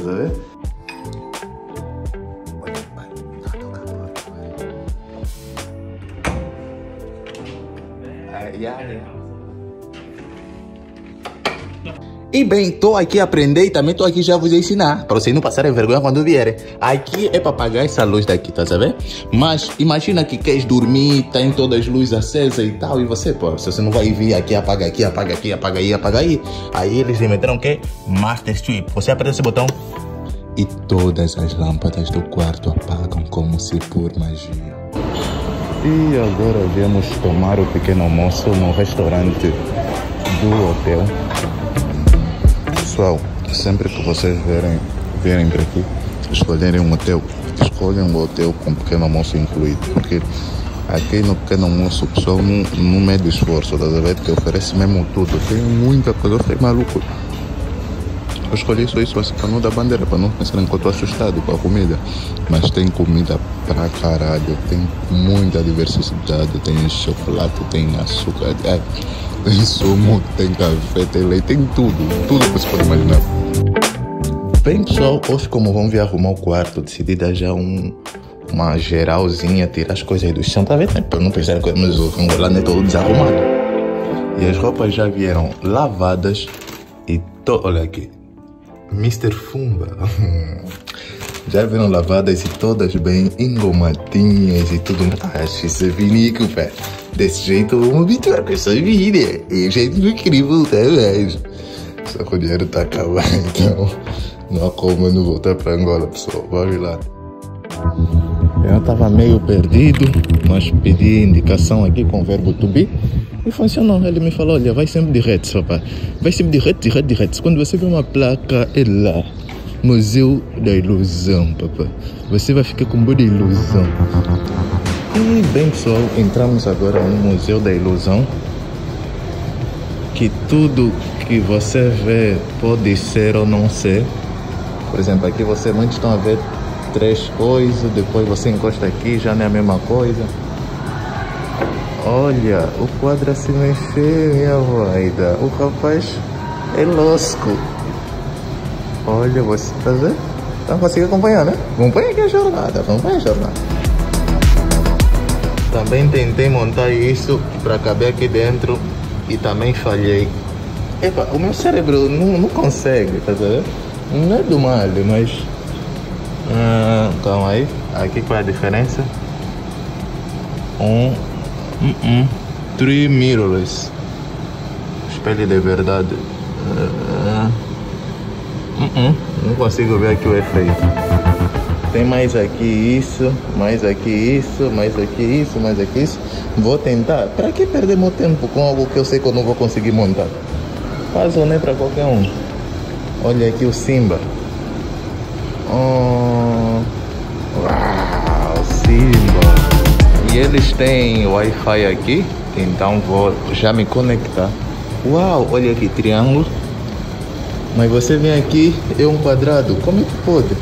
E bem, tô aqui a aprender e também tô aqui já vos ensinar, para vocês não passarem vergonha quando vierem. Aqui é para apagar essa luz daqui, tá sabendo? Mas imagina que queres dormir, tem todas as luzes acesas e tal, e você, pô, se você não vai vir aqui, apaga aqui, apaga aqui, apaga aí, apaga aí. Aí eles inventaram o quê? Master Strip. Você aperta esse botão e todas as lâmpadas do quarto apagam como se por magia. E agora viemos tomar o pequeno almoço no restaurante do hotel. Pessoal, sempre que vocês verem, virem para aqui, escolherem um hotel, escolhem um hotel com pequeno almoço incluído, porque aqui no pequeno almoço o pessoal não, não mede esforço, tá vendo? Porque oferece mesmo tudo, tem muita coisa, eu fiquei maluco. Eu escolhi só isso, esse cano da bandeira, para não pensarem que eu estou assustado com a comida. Mas tem comida pra caralho, tem muita diversidade, tem chocolate, tem açúcar, é, tem sumo, tem café, tem leite, tem tudo, tudo que você pode imaginar. Bem pessoal, hoje como vamos vir arrumar o quarto, decidi dar já um, uma geralzinha, tirar as coisas do chão, tá vendo? Para não pensar que mas o angolano é todo desarrumado. E as roupas já vieram lavadas e to... olha aqui, Mr. Fumba. Já viram lavadas e todas bem engomadinhas e tudo mais. Isso é vinico, pé. Desse jeito vamos habituar com essa vida. E jeito incrível, tá mais. Só que o dinheiro tá acabando, então não há como eu não voltar para Angola, pessoal. Vai lá. Eu tava meio perdido, mas pedi indicação aqui com o verbo to be. E funcionou. Ele me falou: olha, vai sempre direto, papai. Vai sempre direto, direto, direto. Quando você vê uma placa, é lá. Museu da Ilusão, papai. Você vai ficar com boa ilusão. E bem, pessoal, entramos agora no Museu da Ilusão. Que tudo que você vê pode ser ou não ser. Por exemplo, aqui você muitos estão a ver três coisas, depois você encosta aqui, já não é a mesma coisa. Olha, o quadro se mexer, minha voida. O rapaz é losco. Olha, você tá vendo? Não consegue acompanhar, né? Acompanha aqui a jornada, acompanha a jornada. Também tentei montar isso para caber aqui dentro e também falhei. Epa, o meu cérebro não, não consegue, tá vendo? Não é do mal, mas. Ah, calma aí. Aqui qual é a diferença? Um Uh -uh. Three mirrorless. Espelho de verdade. Uh -uh. Não consigo ver aqui o efeito. Tem mais aqui isso, mais aqui isso, mais aqui isso, mais aqui isso. Vou tentar. Para que perder meu tempo com algo que eu sei que eu não vou conseguir montar? Faz ou nem para qualquer um. Olha aqui o Simba. Oh. Uau, Simba. E eles têm Wi-Fi aqui, então vou já me conectar. Uau, olha aqui, triângulo. Mas você vem aqui, é um quadrado. Como é que pode?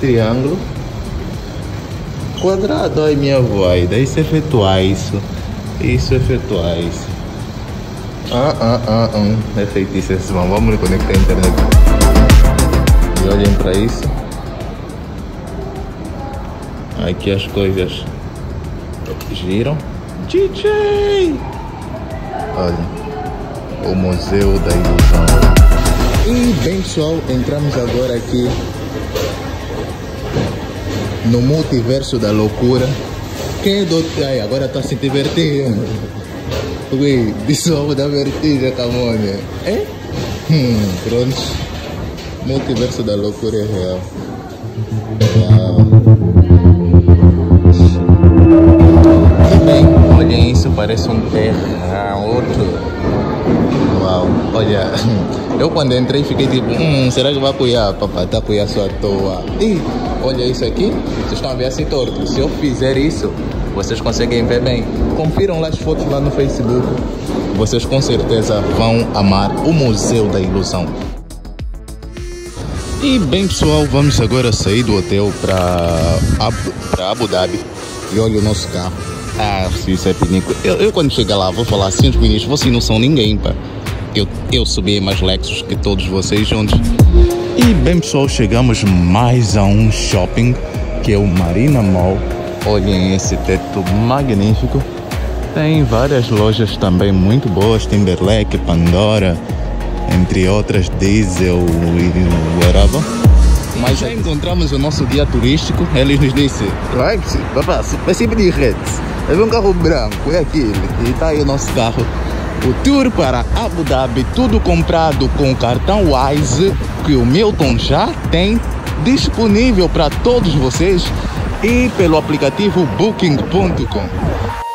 Triângulo. Quadrado, ai minha voz. Daí se efetuar isso. Isso efetuar isso. Ah, ah, ah, ah. É feitiço esse Vamos me conectar à internet. E olhem para isso. Aqui as coisas giram. DJ! Olha, o Museu da Ilusão. E bem pessoal, entramos agora aqui no multiverso da loucura. Quem é do... Ai, agora tá se divertindo. Ui, pessoal da vertigem, Camone. É? Hum, pronto. Multiverso da loucura é real. Uau. Olhem isso, parece um outro. Uau, olha, eu quando entrei fiquei tipo, hum, será que vai apoiar? Papai, tá apoiando só à toa. E olha isso aqui, vocês estão a ver assim torto. Se eu fizer isso, vocês conseguem ver bem. Confiram lá as fotos lá no Facebook. vocês com certeza vão amar o Museu da Ilusão. E bem pessoal, vamos agora sair do hotel para Abu, Abu Dhabi. E olha o nosso carro. Ah, sim, isso é pinico. Eu, eu quando chegar lá vou falar assim, os meninos, vocês não são ninguém, pá. Eu, eu subi mais Lexus que todos vocês juntos. E bem pessoal, chegamos mais a um shopping que é o Marina Mall. Olhem esse teto magnífico. Tem várias lojas também muito boas, Timberlake, Pandora, entre outras, Diesel e whatever. Mas já encontramos o nosso guia turístico, ele nos disse, vai, papá, vai sempre de redes. É um carro branco, é aquele. E tá aí o nosso carro. O tour para Abu Dhabi, tudo comprado com o cartão Wise, que o Milton já tem disponível para todos vocês e pelo aplicativo booking.com.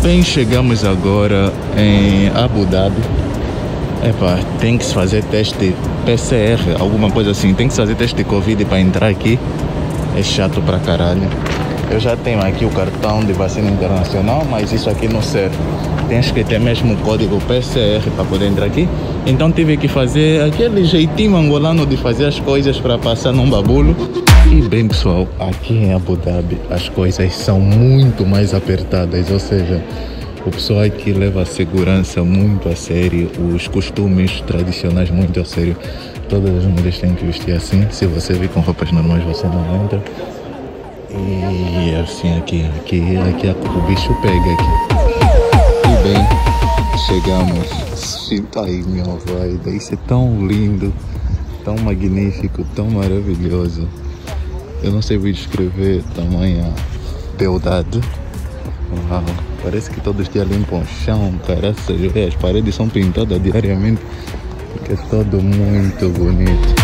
Bem, chegamos agora em Abu Dhabi. Epa, tem que se fazer teste PCR, alguma coisa assim. Tem que se fazer teste de Covid para entrar aqui. É chato pra caralho. Eu já tenho aqui o cartão de vacina internacional, mas isso aqui não serve. Tens que ter mesmo o código PCR para poder entrar aqui. Então tive que fazer aquele jeitinho angolano de fazer as coisas para passar num babulo. E bem pessoal, aqui em Abu Dhabi as coisas são muito mais apertadas, ou seja, o pessoal aqui leva a segurança muito a sério, os costumes tradicionais muito a sério. Todas as mulheres têm que vestir assim. Se você vir com roupas normais, você não entra. E assim aqui, aqui, aqui o bicho pega aqui. E bem, chegamos. Sinta aí, minha vai. Isso é tão lindo, tão magnífico, tão maravilhoso. Eu não sei descrever tamanha beldade. Uau, parece que todos os dias limpam o chão, caraças, as paredes são pintadas diariamente. Porque é todo muito bonito.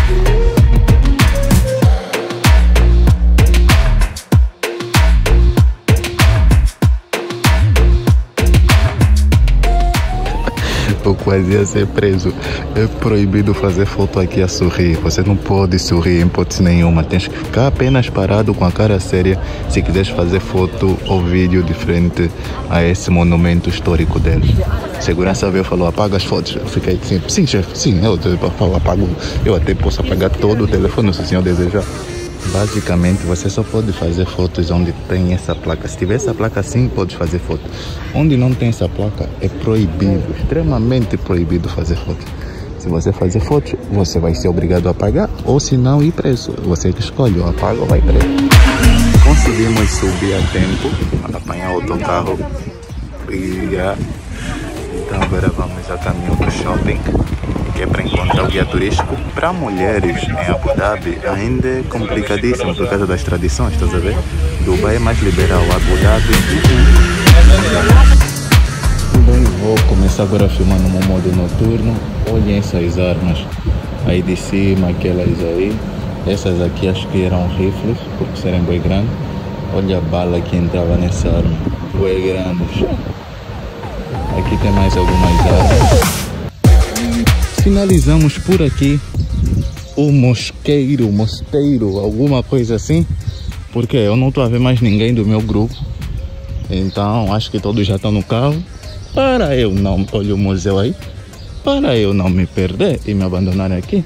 Eu quase ia ser preso. É proibido fazer foto aqui a sorrir. Você não pode sorrir em hipótese nenhuma. Tens que ficar apenas parado com a cara séria se quiseres fazer foto ou vídeo de frente a esse monumento histórico deles. Segurança veio e falou: apaga as fotos. Eu fiquei assim: sim, chefe, sim, eu, eu apago. Eu até posso apagar todo o telefone se o senhor desejar. Basicamente, você só pode fazer fotos onde tem essa placa. Se tiver essa placa assim, pode fazer foto. Onde não tem essa placa, é proibido, extremamente proibido fazer foto. Se você fazer foto, você vai ser obrigado a pagar ou se não ir preso. Você escolhe, ou apaga ou vai preso. Conseguimos subir a tempo, apanhar o autocarro e já. Então agora vamos a caminho do shopping é para encontrar o guia turístico para mulheres em Abu Dhabi ainda é complicadíssimo por causa das tradições, estás a ver? Dubai é mais liberal, Abu Dhabi. Bem, vou começar agora a filmar no modo noturno. Olhem essas armas aí de cima, aquelas aí. Essas aqui acho que eram rifles, porque serem bem grandes. Olha a bala que entrava nessa arma, bem grandes. Aqui tem mais algumas armas finalizamos por aqui o mosqueiro, mosteiro, alguma coisa assim, porque eu não estou a ver mais ninguém do meu grupo, então acho que todos já estão no carro. Para eu não, olha o museu aí, para eu não me perder e me abandonar aqui,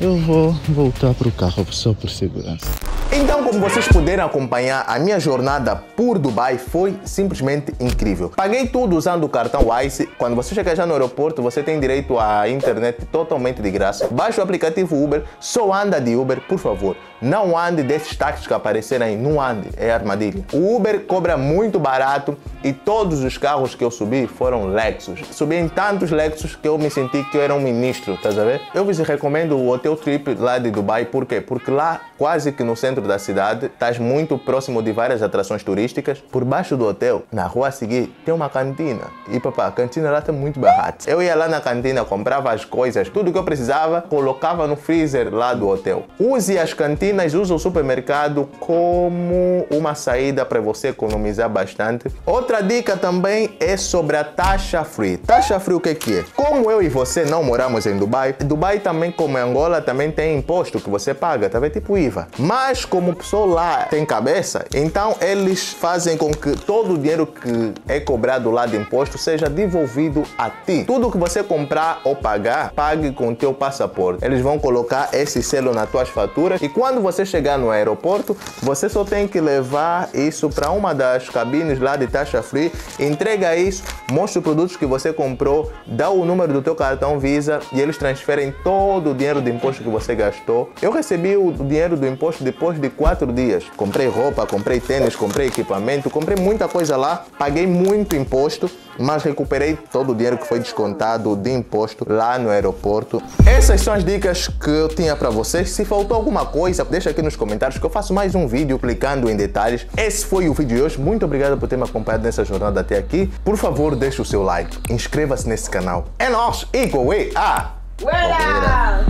eu vou voltar para o carro só por segurança. Então, como vocês puderam acompanhar, a minha jornada por Dubai foi simplesmente incrível. Paguei tudo usando o cartão Wise. Quando você chegar já no aeroporto, você tem direito à internet totalmente de graça. Baixe o aplicativo Uber, só anda de Uber, por favor. Não ande desses táxis que apareceram aí, não ande, é armadilha. O Uber cobra muito barato e todos os carros que eu subi foram Lexus. Subi em tantos Lexus que eu me senti que eu era um ministro, tá a ver? Eu vos recomendo o Hotel Trip lá de Dubai, por quê? Porque lá, quase que no centro da cidade, estás muito próximo de várias atrações turísticas. Por baixo do hotel, na rua a seguir, tem uma cantina. E papá, a cantina lá tá muito barata. Eu ia lá na cantina, comprava as coisas, tudo que eu precisava, colocava no freezer lá do hotel. Use as cantinas usa o supermercado como uma saída para você economizar bastante. Outra dica também é sobre a taxa free. Taxa free o que, que é? Como eu e você não moramos em Dubai, Dubai também, como Angola, também tem imposto que você paga, tá vendo? Tipo IVA. Mas como o pessoal lá tem cabeça, então eles fazem com que todo o dinheiro que é cobrado lá de imposto seja devolvido a ti. Tudo que você comprar ou pagar, pague com teu passaporte. Eles vão colocar esse selo nas tuas faturas e quando você chegar no aeroporto, você só tem que levar isso para uma das cabines lá de taxa free, entrega isso, mostra os produtos que você comprou, dá o número do teu cartão Visa e eles transferem todo o dinheiro de imposto que você gastou. Eu recebi o dinheiro do imposto depois de quatro dias. Comprei roupa, comprei tênis, comprei equipamento, comprei muita coisa lá, paguei muito imposto, mas recuperei todo o dinheiro que foi descontado de imposto lá no aeroporto. Essas são as dicas que eu tinha para vocês. Se faltou alguma coisa, deixa aqui nos comentários que eu faço mais um vídeo explicando em detalhes. Esse foi o vídeo de hoje. Muito obrigado por ter me acompanhado nessa jornada até aqui. Por favor, deixe o seu like, inscreva-se nesse canal. É nós, Equal Way, ah! Uela!